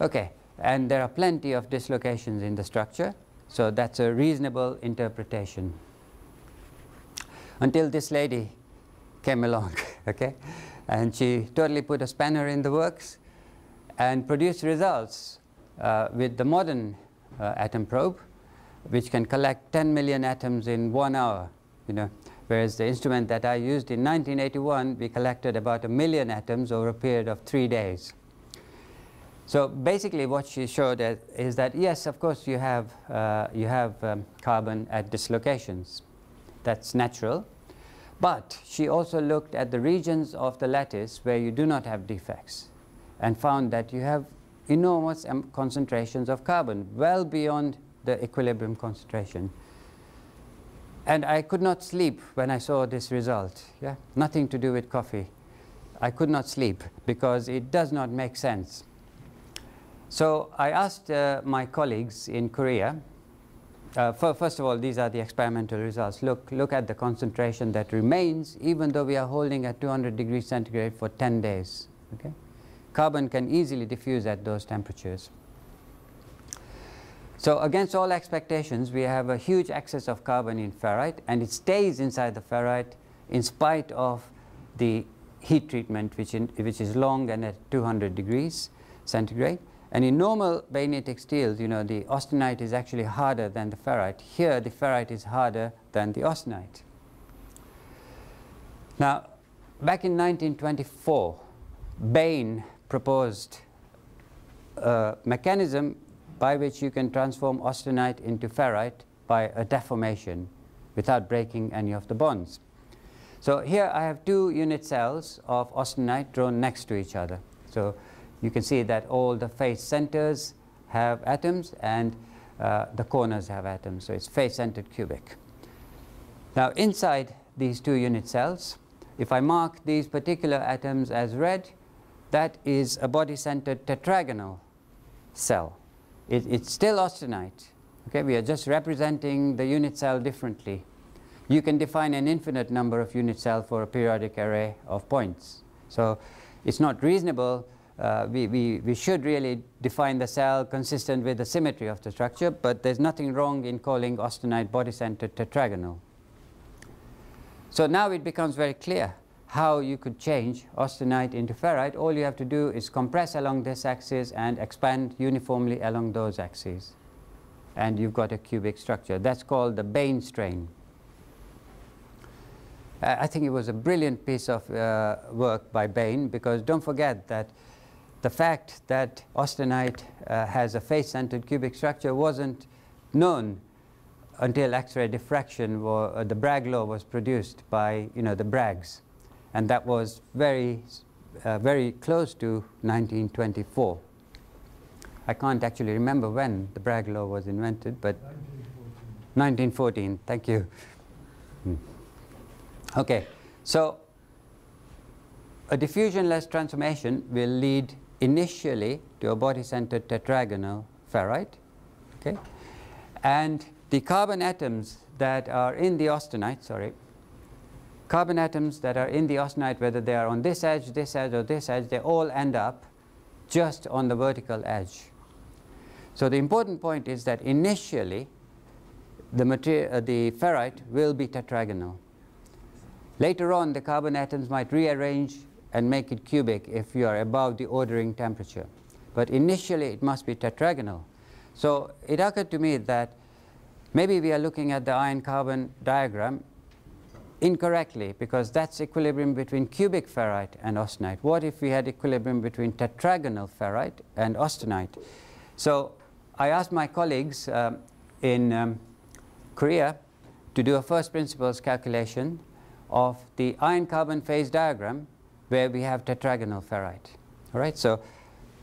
Okay, and there are plenty of dislocations in the structure, so that's a reasonable interpretation. Until this lady came along, okay? And she totally put a spanner in the works and produced results uh, with the modern atom probe, which can collect 10 million atoms in one hour, you know. Whereas the instrument that I used in 1981, we collected about a million atoms over a period of three days. So basically what she showed is that yes, of course you have, uh, you have um, carbon at dislocations. That's natural. But she also looked at the regions of the lattice where you do not have defects and found that you have enormous concentrations of carbon, well beyond the equilibrium concentration. And I could not sleep when I saw this result. Yeah? Nothing to do with coffee. I could not sleep because it does not make sense. So I asked uh, my colleagues in Korea, uh, for, first of all, these are the experimental results. Look, look at the concentration that remains even though we are holding at 200 degrees centigrade for 10 days. Okay? Carbon can easily diffuse at those temperatures. So against all expectations, we have a huge excess of carbon in ferrite, and it stays inside the ferrite in spite of the heat treatment, which, in, which is long and at 200 degrees centigrade. And in normal bainitic steels, you know, the austenite is actually harder than the ferrite. Here, the ferrite is harder than the austenite. Now, back in 1924, Bain proposed a mechanism by which you can transform austenite into ferrite by a deformation without breaking any of the bonds. So here I have two unit cells of austenite drawn next to each other. So you can see that all the face centers have atoms and uh, the corners have atoms. So it's face-centered cubic. Now inside these two unit cells, if I mark these particular atoms as red, that is a body-centered tetragonal cell. It, it's still austenite. Okay, we are just representing the unit cell differently. You can define an infinite number of unit cells for a periodic array of points. So it's not reasonable. Uh, we, we, we should really define the cell consistent with the symmetry of the structure, but there's nothing wrong in calling austenite body-centered tetragonal. So now it becomes very clear how you could change austenite into ferrite. All you have to do is compress along this axis and expand uniformly along those axes. And you've got a cubic structure. That's called the Bain strain. I think it was a brilliant piece of uh, work by Bain because don't forget that the fact that austenite uh, has a face-centered cubic structure wasn't known until X-ray diffraction, uh, the Bragg law was produced by you know, the Braggs and that was very, uh, very close to 1924. I can't actually remember when the Bragg law was invented, but 1914. 1914 thank you. Hmm. Okay, so a diffusionless transformation will lead initially to a body-centered tetragonal ferrite. Okay, and the carbon atoms that are in the austenite, sorry, carbon atoms that are in the austenite, whether they are on this edge, this edge, or this edge, they all end up just on the vertical edge. So the important point is that initially the, uh, the ferrite will be tetragonal. Later on, the carbon atoms might rearrange and make it cubic if you are above the ordering temperature. But initially, it must be tetragonal. So it occurred to me that maybe we are looking at the iron-carbon diagram incorrectly because that's equilibrium between cubic ferrite and austenite. What if we had equilibrium between tetragonal ferrite and austenite? So I asked my colleagues um, in um, Korea to do a first principles calculation of the iron-carbon phase diagram where we have tetragonal ferrite. All right, so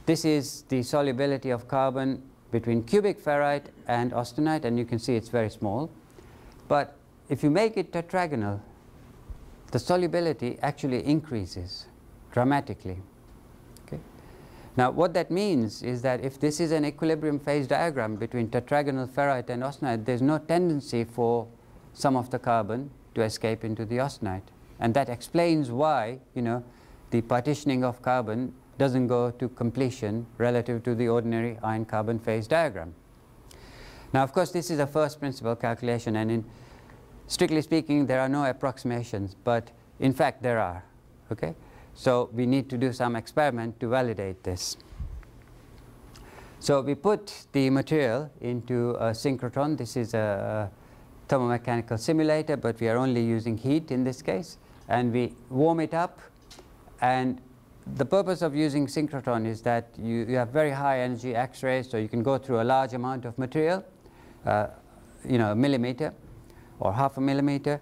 this is the solubility of carbon between cubic ferrite and austenite, and you can see it's very small. But if you make it tetragonal, the solubility actually increases dramatically. Okay? Now what that means is that if this is an equilibrium phase diagram between tetragonal ferrite and austenite, there's no tendency for some of the carbon to escape into the austenite. And that explains why, you know, the partitioning of carbon doesn't go to completion relative to the ordinary iron-carbon phase diagram. Now, of course, this is a first principle calculation, and in strictly speaking, there are no approximations, but in fact there are. Okay? So we need to do some experiment to validate this. So we put the material into a synchrotron. This is a, thermomechanical simulator, but we are only using heat in this case. And we warm it up. And the purpose of using synchrotron is that you, you have very high energy X-rays, so you can go through a large amount of material, uh, you know, a millimeter or half a millimeter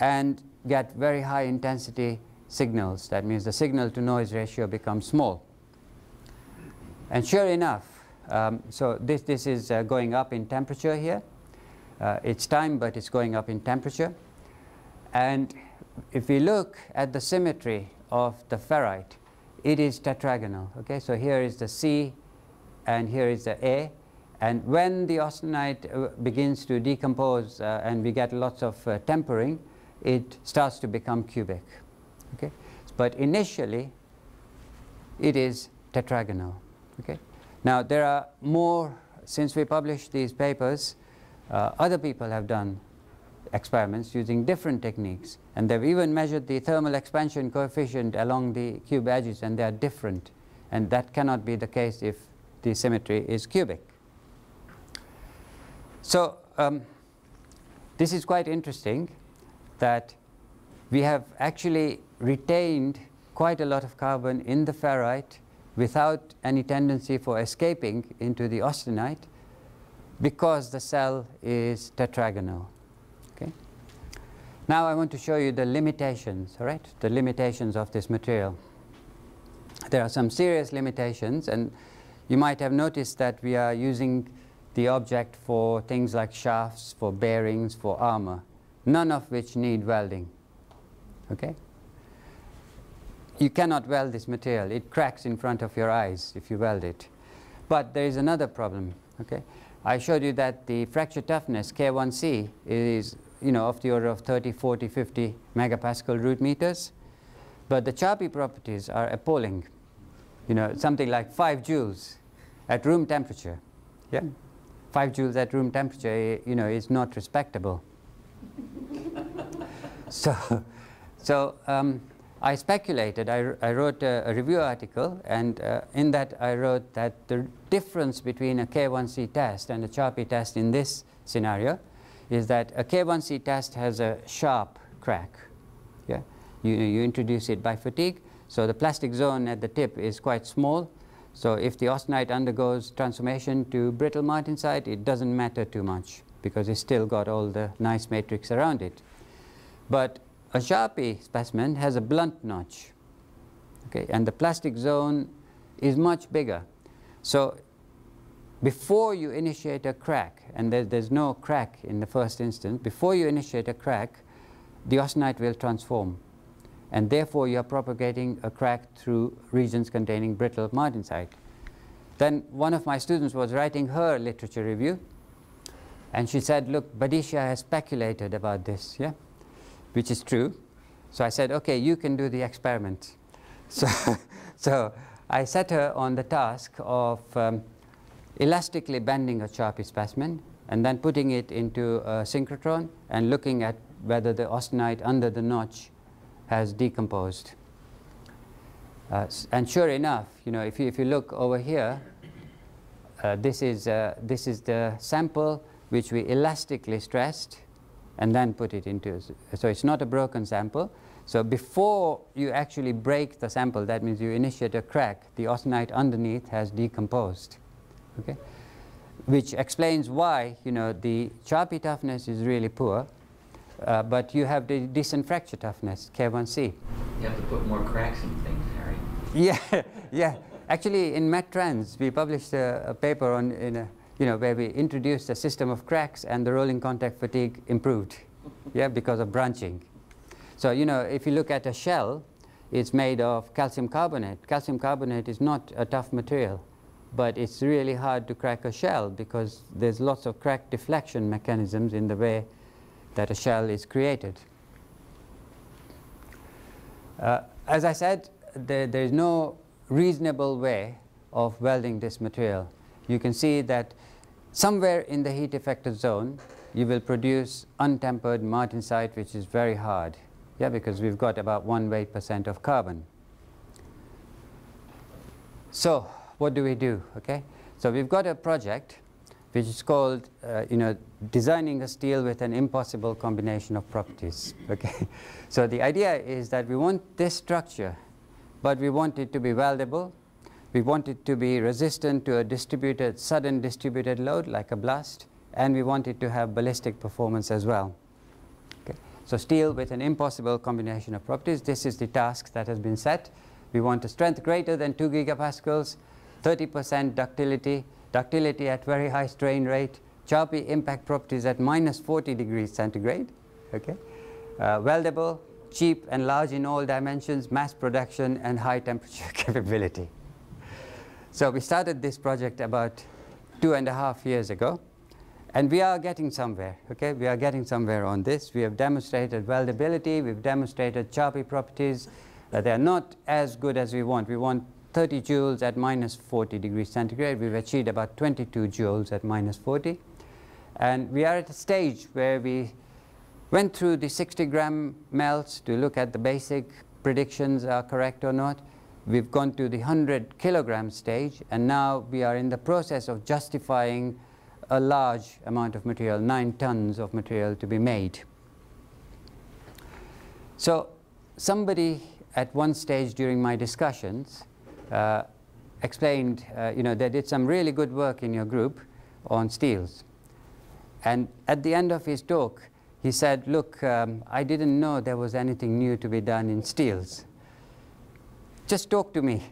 and get very high intensity signals. That means the signal to noise ratio becomes small. And sure enough, um, so this, this is uh, going up in temperature here. Uh, it's time, but it's going up in temperature. And if we look at the symmetry of the ferrite, it is tetragonal. Okay, so here is the C, and here is the A, and when the austenite uh, begins to decompose uh, and we get lots of uh, tempering, it starts to become cubic. Okay? But initially, it is tetragonal. Okay? Now, there are more, since we published these papers, uh, other people have done experiments using different techniques. And they've even measured the thermal expansion coefficient along the cube edges, and they are different. And that cannot be the case if the symmetry is cubic. So um, this is quite interesting that we have actually retained quite a lot of carbon in the ferrite without any tendency for escaping into the austenite because the cell is tetragonal. Okay? Now I want to show you the limitations, all right? The limitations of this material. There are some serious limitations and you might have noticed that we are using the object for things like shafts, for bearings, for armor, none of which need welding. Okay? You cannot weld this material. It cracks in front of your eyes if you weld it. But there is another problem. Okay? I showed you that the fracture toughness, K1C, is you know, of the order of 30, 40, 50 megapascal root meters. But the Charpy properties are appalling. You know, something like 5 joules at room temperature. Yeah? 5 joules at room temperature, you know, is not respectable. so, so um, I speculated, I, I wrote a, a, review article, and uh, in that I wrote that the difference between a K1C test and a Charpy test in this scenario is that a K1C test has a sharp crack. Yeah? You, you introduce it by fatigue, so the plastic zone at the tip is quite small. So if the austenite undergoes transformation to brittle martensite, it doesn't matter too much because it's still got all the nice matrix around it. But a Charpy specimen has a blunt notch, okay, and the plastic zone is much bigger. So before you initiate a crack, and there, there's no crack in the first instance, before you initiate a crack, the austenite will transform. And therefore, you are propagating a crack through regions containing brittle martensite. Then one of my students was writing her literature review, and she said, look, Bhadeshia has speculated about this, yeah? which is true. So I said, okay, you can do the experiment. So, so I set her on the task of um, elastically bending a Charpy specimen and then putting it into a synchrotron and looking at whether the austenite under the notch has decomposed. Uh, and sure enough, you know, if you, if you look over here, uh, this, is, uh, this is the sample which we elastically stressed and then put it into, so it's not a broken sample. So before you actually break the sample, that means you initiate a crack, the austenite underneath has decomposed, okay? Which explains why, you know, the Charpy toughness is really poor, uh, but you have the decent fracture toughness, K1C. You have to put more cracks in things, Harry. Yeah, yeah. Actually, in MetTrans, we published a, a paper on, in a, you know, where we introduced a system of cracks and the rolling contact fatigue improved, yeah, because of branching. So, you know, if you look at a shell, it's made of calcium carbonate. Calcium carbonate is not a tough material, but it's really hard to crack a shell because there's lots of crack deflection mechanisms in the way that a shell is created. Uh, as I said, there, there is no reasonable way of welding this material. You can see that somewhere in the heat affected zone, you will produce untempered martensite, which is very hard. Yeah, because we've got about one weight percent of carbon. So what do we do? Okay, so we've got a project which is called, uh, you know, designing a steel with an impossible combination of properties. Okay, so the idea is that we want this structure, but we want it to be weldable, we want it to be resistant to a distributed, sudden distributed load like a blast, and we want it to have ballistic performance as well. Okay. So steel with an impossible combination of properties, this is the task that has been set. We want a strength greater than 2 gigapascals, 30% ductility, ductility at very high strain rate, Charpy impact properties at minus 40 degrees centigrade, okay? Uh, weldable, cheap and large in all dimensions, mass production and high temperature capability. So we started this project about two and a half years ago. And we are getting somewhere, okay? We are getting somewhere on this. We have demonstrated weldability, we've demonstrated Charpy properties. Uh, they're not as good as we want. We want 30 joules at minus 40 degrees centigrade. We've achieved about 22 joules at minus 40. And we are at a stage where we went through the 60 gram melts to look at the basic predictions are correct or not. We've gone to the 100 kilogram stage, and now we are in the process of justifying a large amount of material, nine tons of material to be made. So somebody at one stage during my discussions uh, explained, uh, you know, they did some really good work in your group on steels. And at the end of his talk, he said, look, um, I didn't know there was anything new to be done in steels. Just talk to me.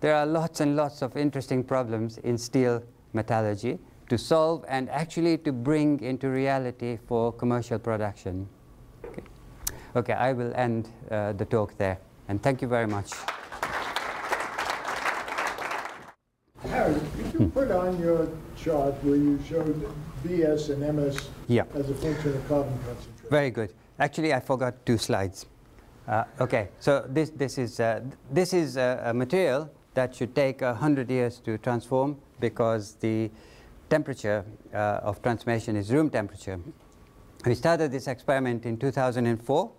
There are lots and lots of interesting problems in steel metallurgy to solve and actually to bring into reality for commercial production. Okay, okay I will end uh, the talk there. And thank you very much. Harry, could you put on your chart where you showed BS and MS Yeah. as a function of carbon concentration? Very good. Actually, I forgot two slides. Uh, okay, so this, this is, uh, this is a, a material that should take 100 years to transform because the temperature uh, of transformation is room temperature. We started this experiment in 2004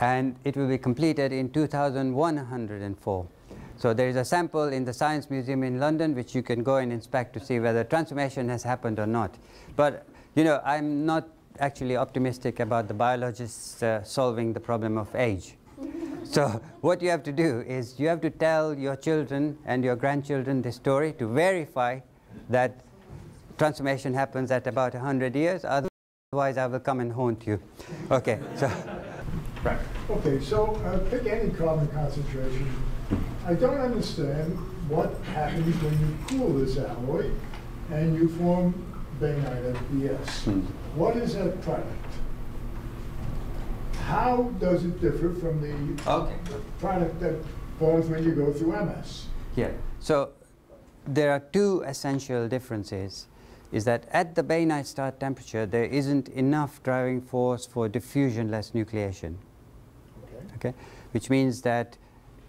and it will be completed in 2104. So there is a sample in the Science Museum in London which you can go and inspect to see whether transformation has happened or not. But you know, I'm not actually optimistic about the biologists uh, solving the problem of age. so what you have to do is you have to tell your children and your grandchildren this story to verify that transformation happens at about 100 years. Otherwise, I will come and haunt you. Okay, so. Right. Okay, so uh, pick any carbon concentration. I don't understand what happens when you cool this alloy and you form bainite FBS. Hmm. What is that product? How does it differ from the Okay. product that forms when you go through MS? Yeah. So there are two essential differences. Is that at the bainite start temperature, there isn't enough driving force for diffusionless nucleation. Okay. Okay? Which means that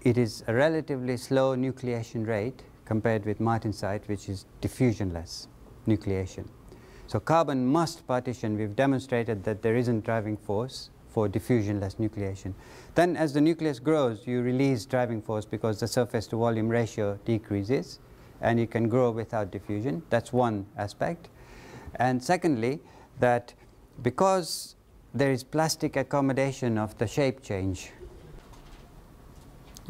it is a relatively slow nucleation rate compared with martensite, which is diffusionless nucleation. So carbon must partition. We've demonstrated that there isn't driving force for diffusionless nucleation. Then as the nucleus grows, you release driving force because the surface to volume ratio decreases and you can grow without diffusion. That's one aspect. And secondly, that because there is plastic accommodation of the shape change.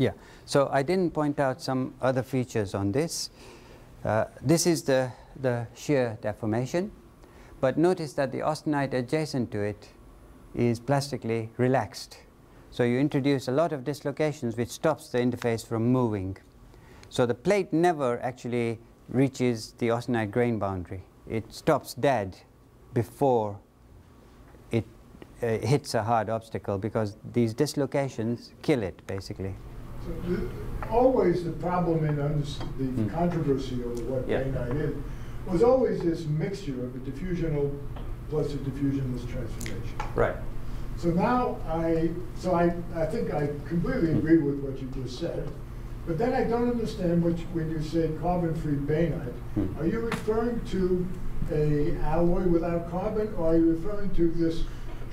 Yeah, so I didn't point out some other features on this. Uh, this is the, the shear deformation, but notice that the austenite adjacent to it is plastically relaxed. So you introduce a lot of dislocations which stops the interface from moving. So the plate never actually reaches the austenite grain boundary. It stops dead before it uh, hits a hard obstacle because these dislocations kill it basically. So the, always the problem in the Hmm. controversy over what Yeah. bainite is was always this mixture of a diffusional plus a diffusionless transformation. Right. So now I, so I, I think I completely agree with what you just said, but then I don't understand what you, when you say carbon-free bainite. Hmm. Are you referring to a alloy without carbon, or are you referring to this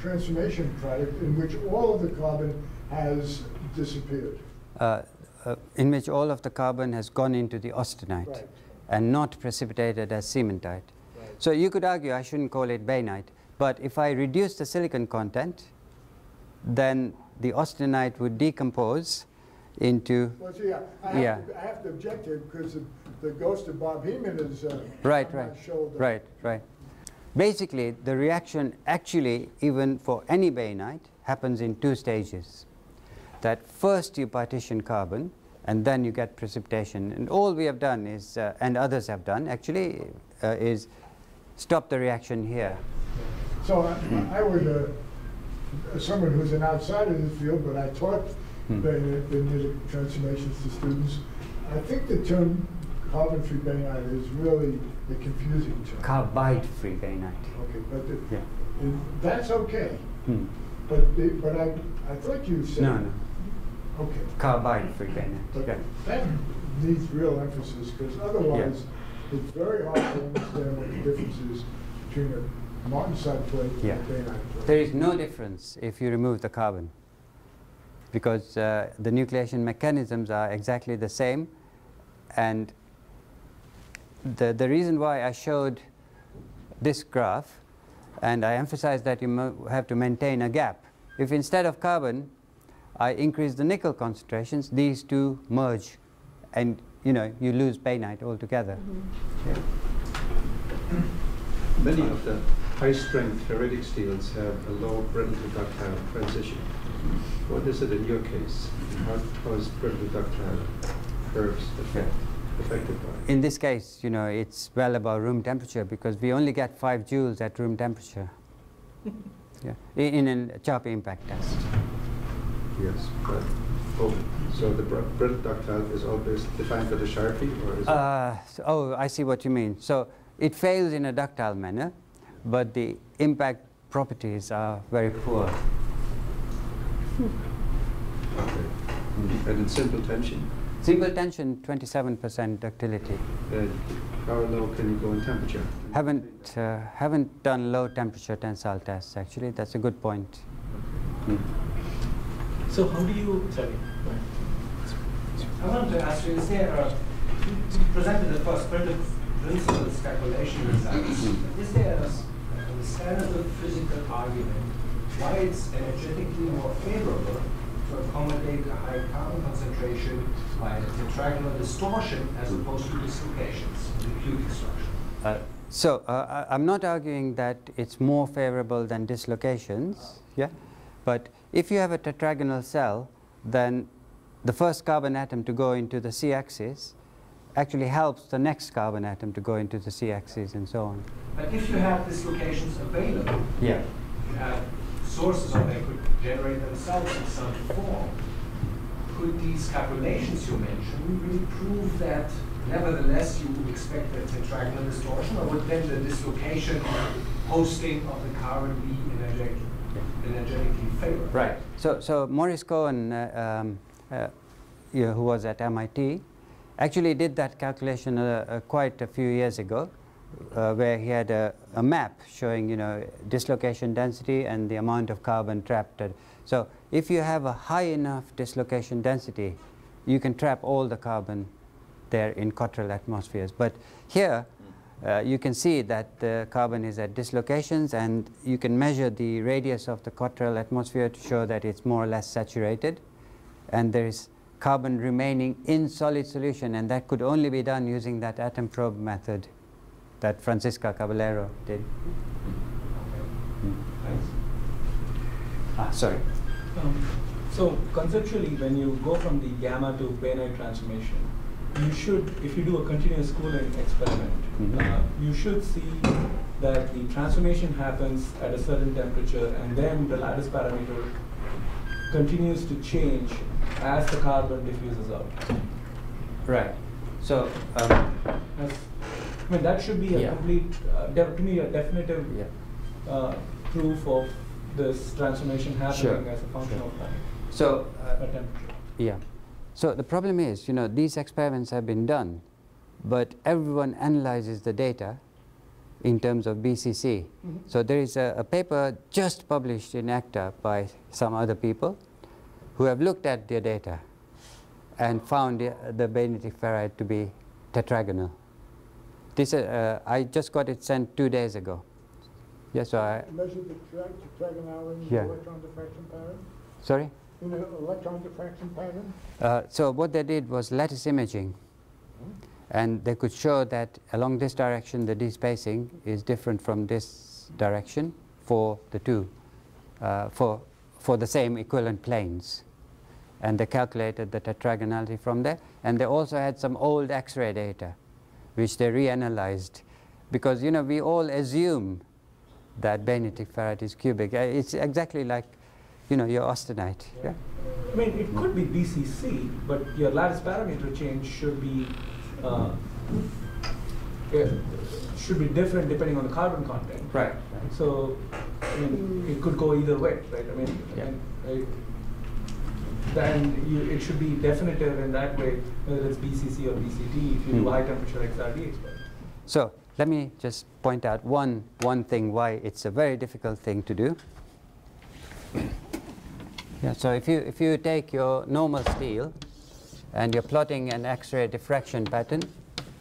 transformation product in which all of the carbon has disappeared? Uh, uh, in which all of the carbon has gone into the austenite Right. and not precipitated as cementite. So you could argue I shouldn't call it bainite, but if I reduce the silicon content, then the austenite would decompose into Well, see, I, I have, Yeah. to, I have to object to it because the, the ghost of Bob Hehemann is uh, Right, right, right, right. Basically, the reaction actually, even for any bainite, happens in two stages. That first you partition carbon, and then you get precipitation. And all we have done is, uh, and others have done actually, uh, is stop the reaction here. So I, I was uh, someone who's an outsider in this field, but I taught Hmm. bainite transformations to students. I think the term carbon-free bainite is really a confusing term. Carbide-free bainite. Okay, but the, Yeah. it- that's okay. Hmm. But the, but I I thought you said No, no. Okay. Carbide-free bainite. But Yeah. that needs real emphasis because otherwise it's very hard to understand what the difference is between a martensite plate Yeah. and a bainite plate. There is no difference if you remove the carbon because uh, the nucleation mechanisms are exactly the same and the, the reason why I showed this graph and I emphasize that you have to maintain a gap. If instead of carbon I increase the nickel concentrations, these two merge and you know you lose bainite altogether. Yeah. Many of the high-strength ferritic steels have a low brittle to ductile transition. What is it in your case? How, how is brittle to ductile curves affect, affected by it? In this case, you know, it's well above room temperature because we only get 5 joules at room temperature. yeah. In, in a Charpy impact test. Yes, but, oh, so the br- brittle ductile is always defined by the Charpy, or is it? Uh, so- oh, I see what you mean. So it fails in a ductile manner, but the impact properties are very poor. Okay. And in simple tension, Single tension, 27% ductility. uh, how low can you go in temperature? Haven't, uh, haven't done low temperature tensile tests actually. That's a good point. Hmm. So how do you, sorry. I wanted to ask you, is there a, you presented the first primitive principles calculation results. Is there a, s- a standard physical argument why it's energetically more favorable to accommodate a high carbon concentration by tetragonal distortion as opposed to dislocations the cubic structure? Uh, so uh, I- I'm not arguing that it's more favorable than dislocations, yeah. But if you have a tetragonal cell, then the first carbon atom to go into the c-axis actually helps the next carbon atom to go into the c-axis and so on. But if you have dislocations available, Yeah. you have sources of they could generate themselves in some form. Could these calculations you mentioned really prove that nevertheless you would expect a tetragonal distortion, or would then the dislocation or hosting of the carbon be energetic, energetically? Right. So, so Morris Cohen, uh, um, uh, who was at MIT, actually did that calculation uh, quite a few years ago, uh, where he had a, a map showing, you know, dislocation density and the amount of carbon trapped. So, if you have a high enough dislocation density, you can trap all the carbon there in Cottrell atmospheres. But here, uh, you can see that the carbon is at dislocations and you can measure the radius of the Cottrell atmosphere to show that it's more or less saturated and there is carbon remaining in solid solution and that could only be done using that atom probe method that Francisca Caballero did. Ah, sorry. Um, So conceptually, when you go from the gamma to bainite transformation, you should, if you do a continuous cooling experiment, Mhm. uh, you should see that the transformation happens at a certain temperature and then the lattice parameter continues to change as the carbon diffuses out. Right. So, um, As- I mean, that should be a Yeah. complete, uh, de- to me, a definitive yeah. uh, proof of this transformation Sure, happening as a function sure. of that, So, uh, temperature. Yeah. So the problem is, you know, these experiments have been done, but everyone analyzes the data in terms of BCC. So there is a, a paper just published in ACTA by some other people who have looked at their data and found the, the bainitic ferrite to be tetragonal. This, uh, I just got it sent two days ago. Yeah, so I, Measured the tra- tetragonality in Yeah. the electron diffraction pattern? sorry? In the electron diffraction pattern? Uh, so what they did was lattice imaging, and they could show that along this direction the d-spacing is different from this direction for the two, uh, for for the same equivalent planes, and they calculated the tetragonality from there, and they also had some old X-ray data, which they reanalyzed, because you know we all assume that bainitic ferrite is cubic. Uh, It's exactly like, you know, your austenite. Yeah? I mean, it could be BCC, but your lattice parameter change should be uh, should be different depending on the carbon content. Right. So, I mean, it could go either way, right? I mean, Yeah. and, right, then you, it should be definitive in that way, whether it's BCC or BCT, if you do Hmm. high temperature XRD experiment. So let me just point out one, one thing why it's a very difficult thing to do. Yeah, so if you, if you take your normal steel and you're plotting an X-ray diffraction pattern,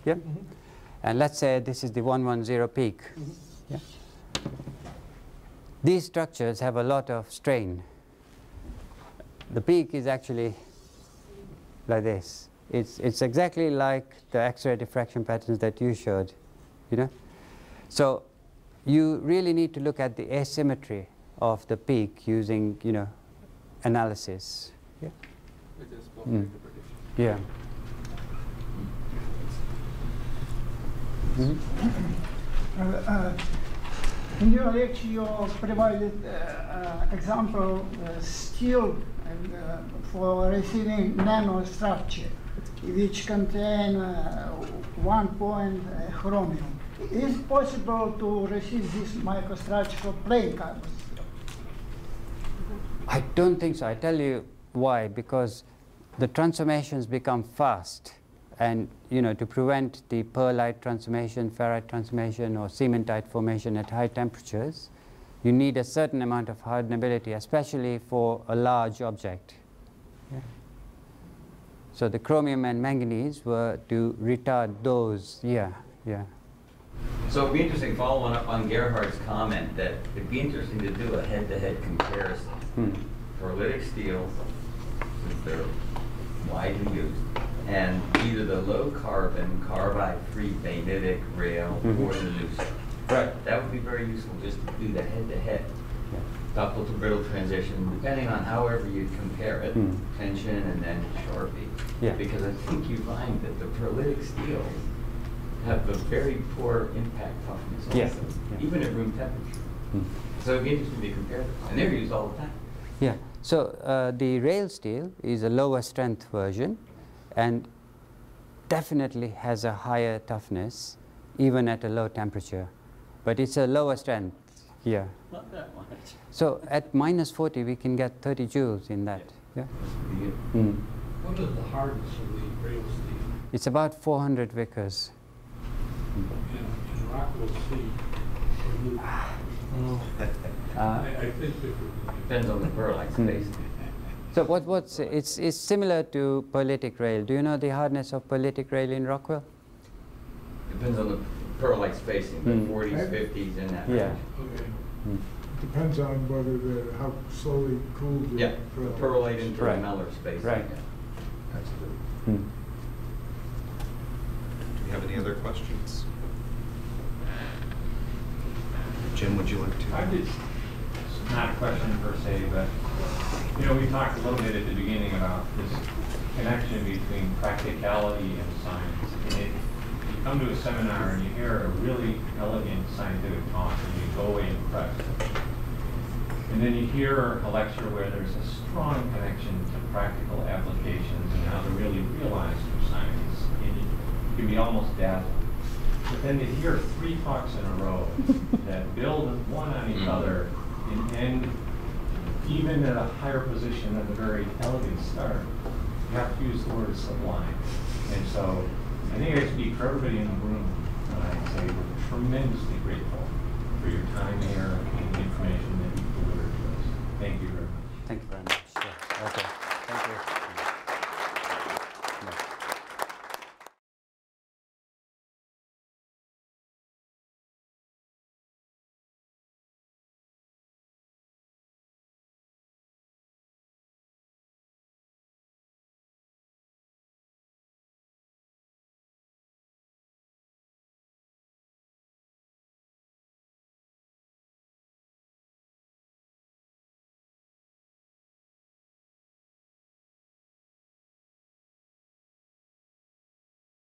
yeah, mm-hmm. and let's say this is the 110 peak. Mm-hmm. Yeah. These structures have a lot of strain. The peak is actually like this. It's, it's exactly like the X-ray diffraction patterns that you showed, you know. So you really need to look at the asymmetry of the peak using, you know, analysis. Yeah. It is Mm. possible interpretation. Yeah. Mhm. Uh, uh, In your lecture, you provided uh, uh, example uh, steel and, uh, for receiving nanostructure, which contain uh, one point uh, chromium. Is it possible to receive this microstructure for plain carbon steel? I don't think so. I tell you why. Because the transformations become fast, and you know to prevent the pearlite transformation, ferrite transformation, or cementite formation at high temperatures, you need a certain amount of hardenability, especially for a large object. Yeah. So the chromium and manganese were to retard those. Yeah, yeah. So it'd be interesting, following up on Gerhard's comment, that it'd be interesting to do a head-to-head comparison. Hmm. Steels, since they're widely used, and either the low-carbon, carbide-free bainitic rail Mhm. or the new stuff. Right. That would be very useful, just to do the head-to-head. Ductile to brittle transition, depending on however you compare it, Hmm. tension and then Charpy. Yeah. Because I think you find that the pearlitic steels have a very poor impact toughness also, Yeah, yeah. even at room temperature. Hmm. So it'd be interesting to compare them, and they're used all the time. Yeah, so uh, the rail steel is a lower strength version and definitely has a higher toughness even at a low temperature. But it's a lower strength, yeah. Not that much. So at minus 40 we can get 30 joules in that. Yeah. Mm. What is the hardness of the rail steel? It's about 400 Vickers. In, in Rockwell C, or Luke? Uh, I, I think differently. Depends on the pearlite Hmm. space. so what, what's, it's, it's similar to pearlitic rail. Do you know the hardness of pearlitic rail in Rockwell? Depends on the pearlite spacing, Hmm. the forties, fifties, in that Yeah. range. Okay. Mm. Depends on whether the, how slowly cooled the. Yeah, the pearlite into the Right. Meller spacing. Right. yeah. That's good. Mm. Do you have any other questions? Jim, would you like to? I just, it's not a question per se, but, you know, we talked a little bit at the beginning about this connection between practicality and science. And it, you come to a seminar and you hear a really elegant scientific talk and you go away impressed. And then you hear a lecture where there's a strong connection to practical applications and how to really realize your science. And you can be almost dazzled. But then to hear three talks in a row that build one on each Mhm. other and, even at a higher position at a very elegant start, you have to use the word sublime. And so I think I speak for everybody in the room when I say we're tremendously grateful for your time here and the information that you've delivered to us. Thank you very much. Thank you very much. Yeah. Okay.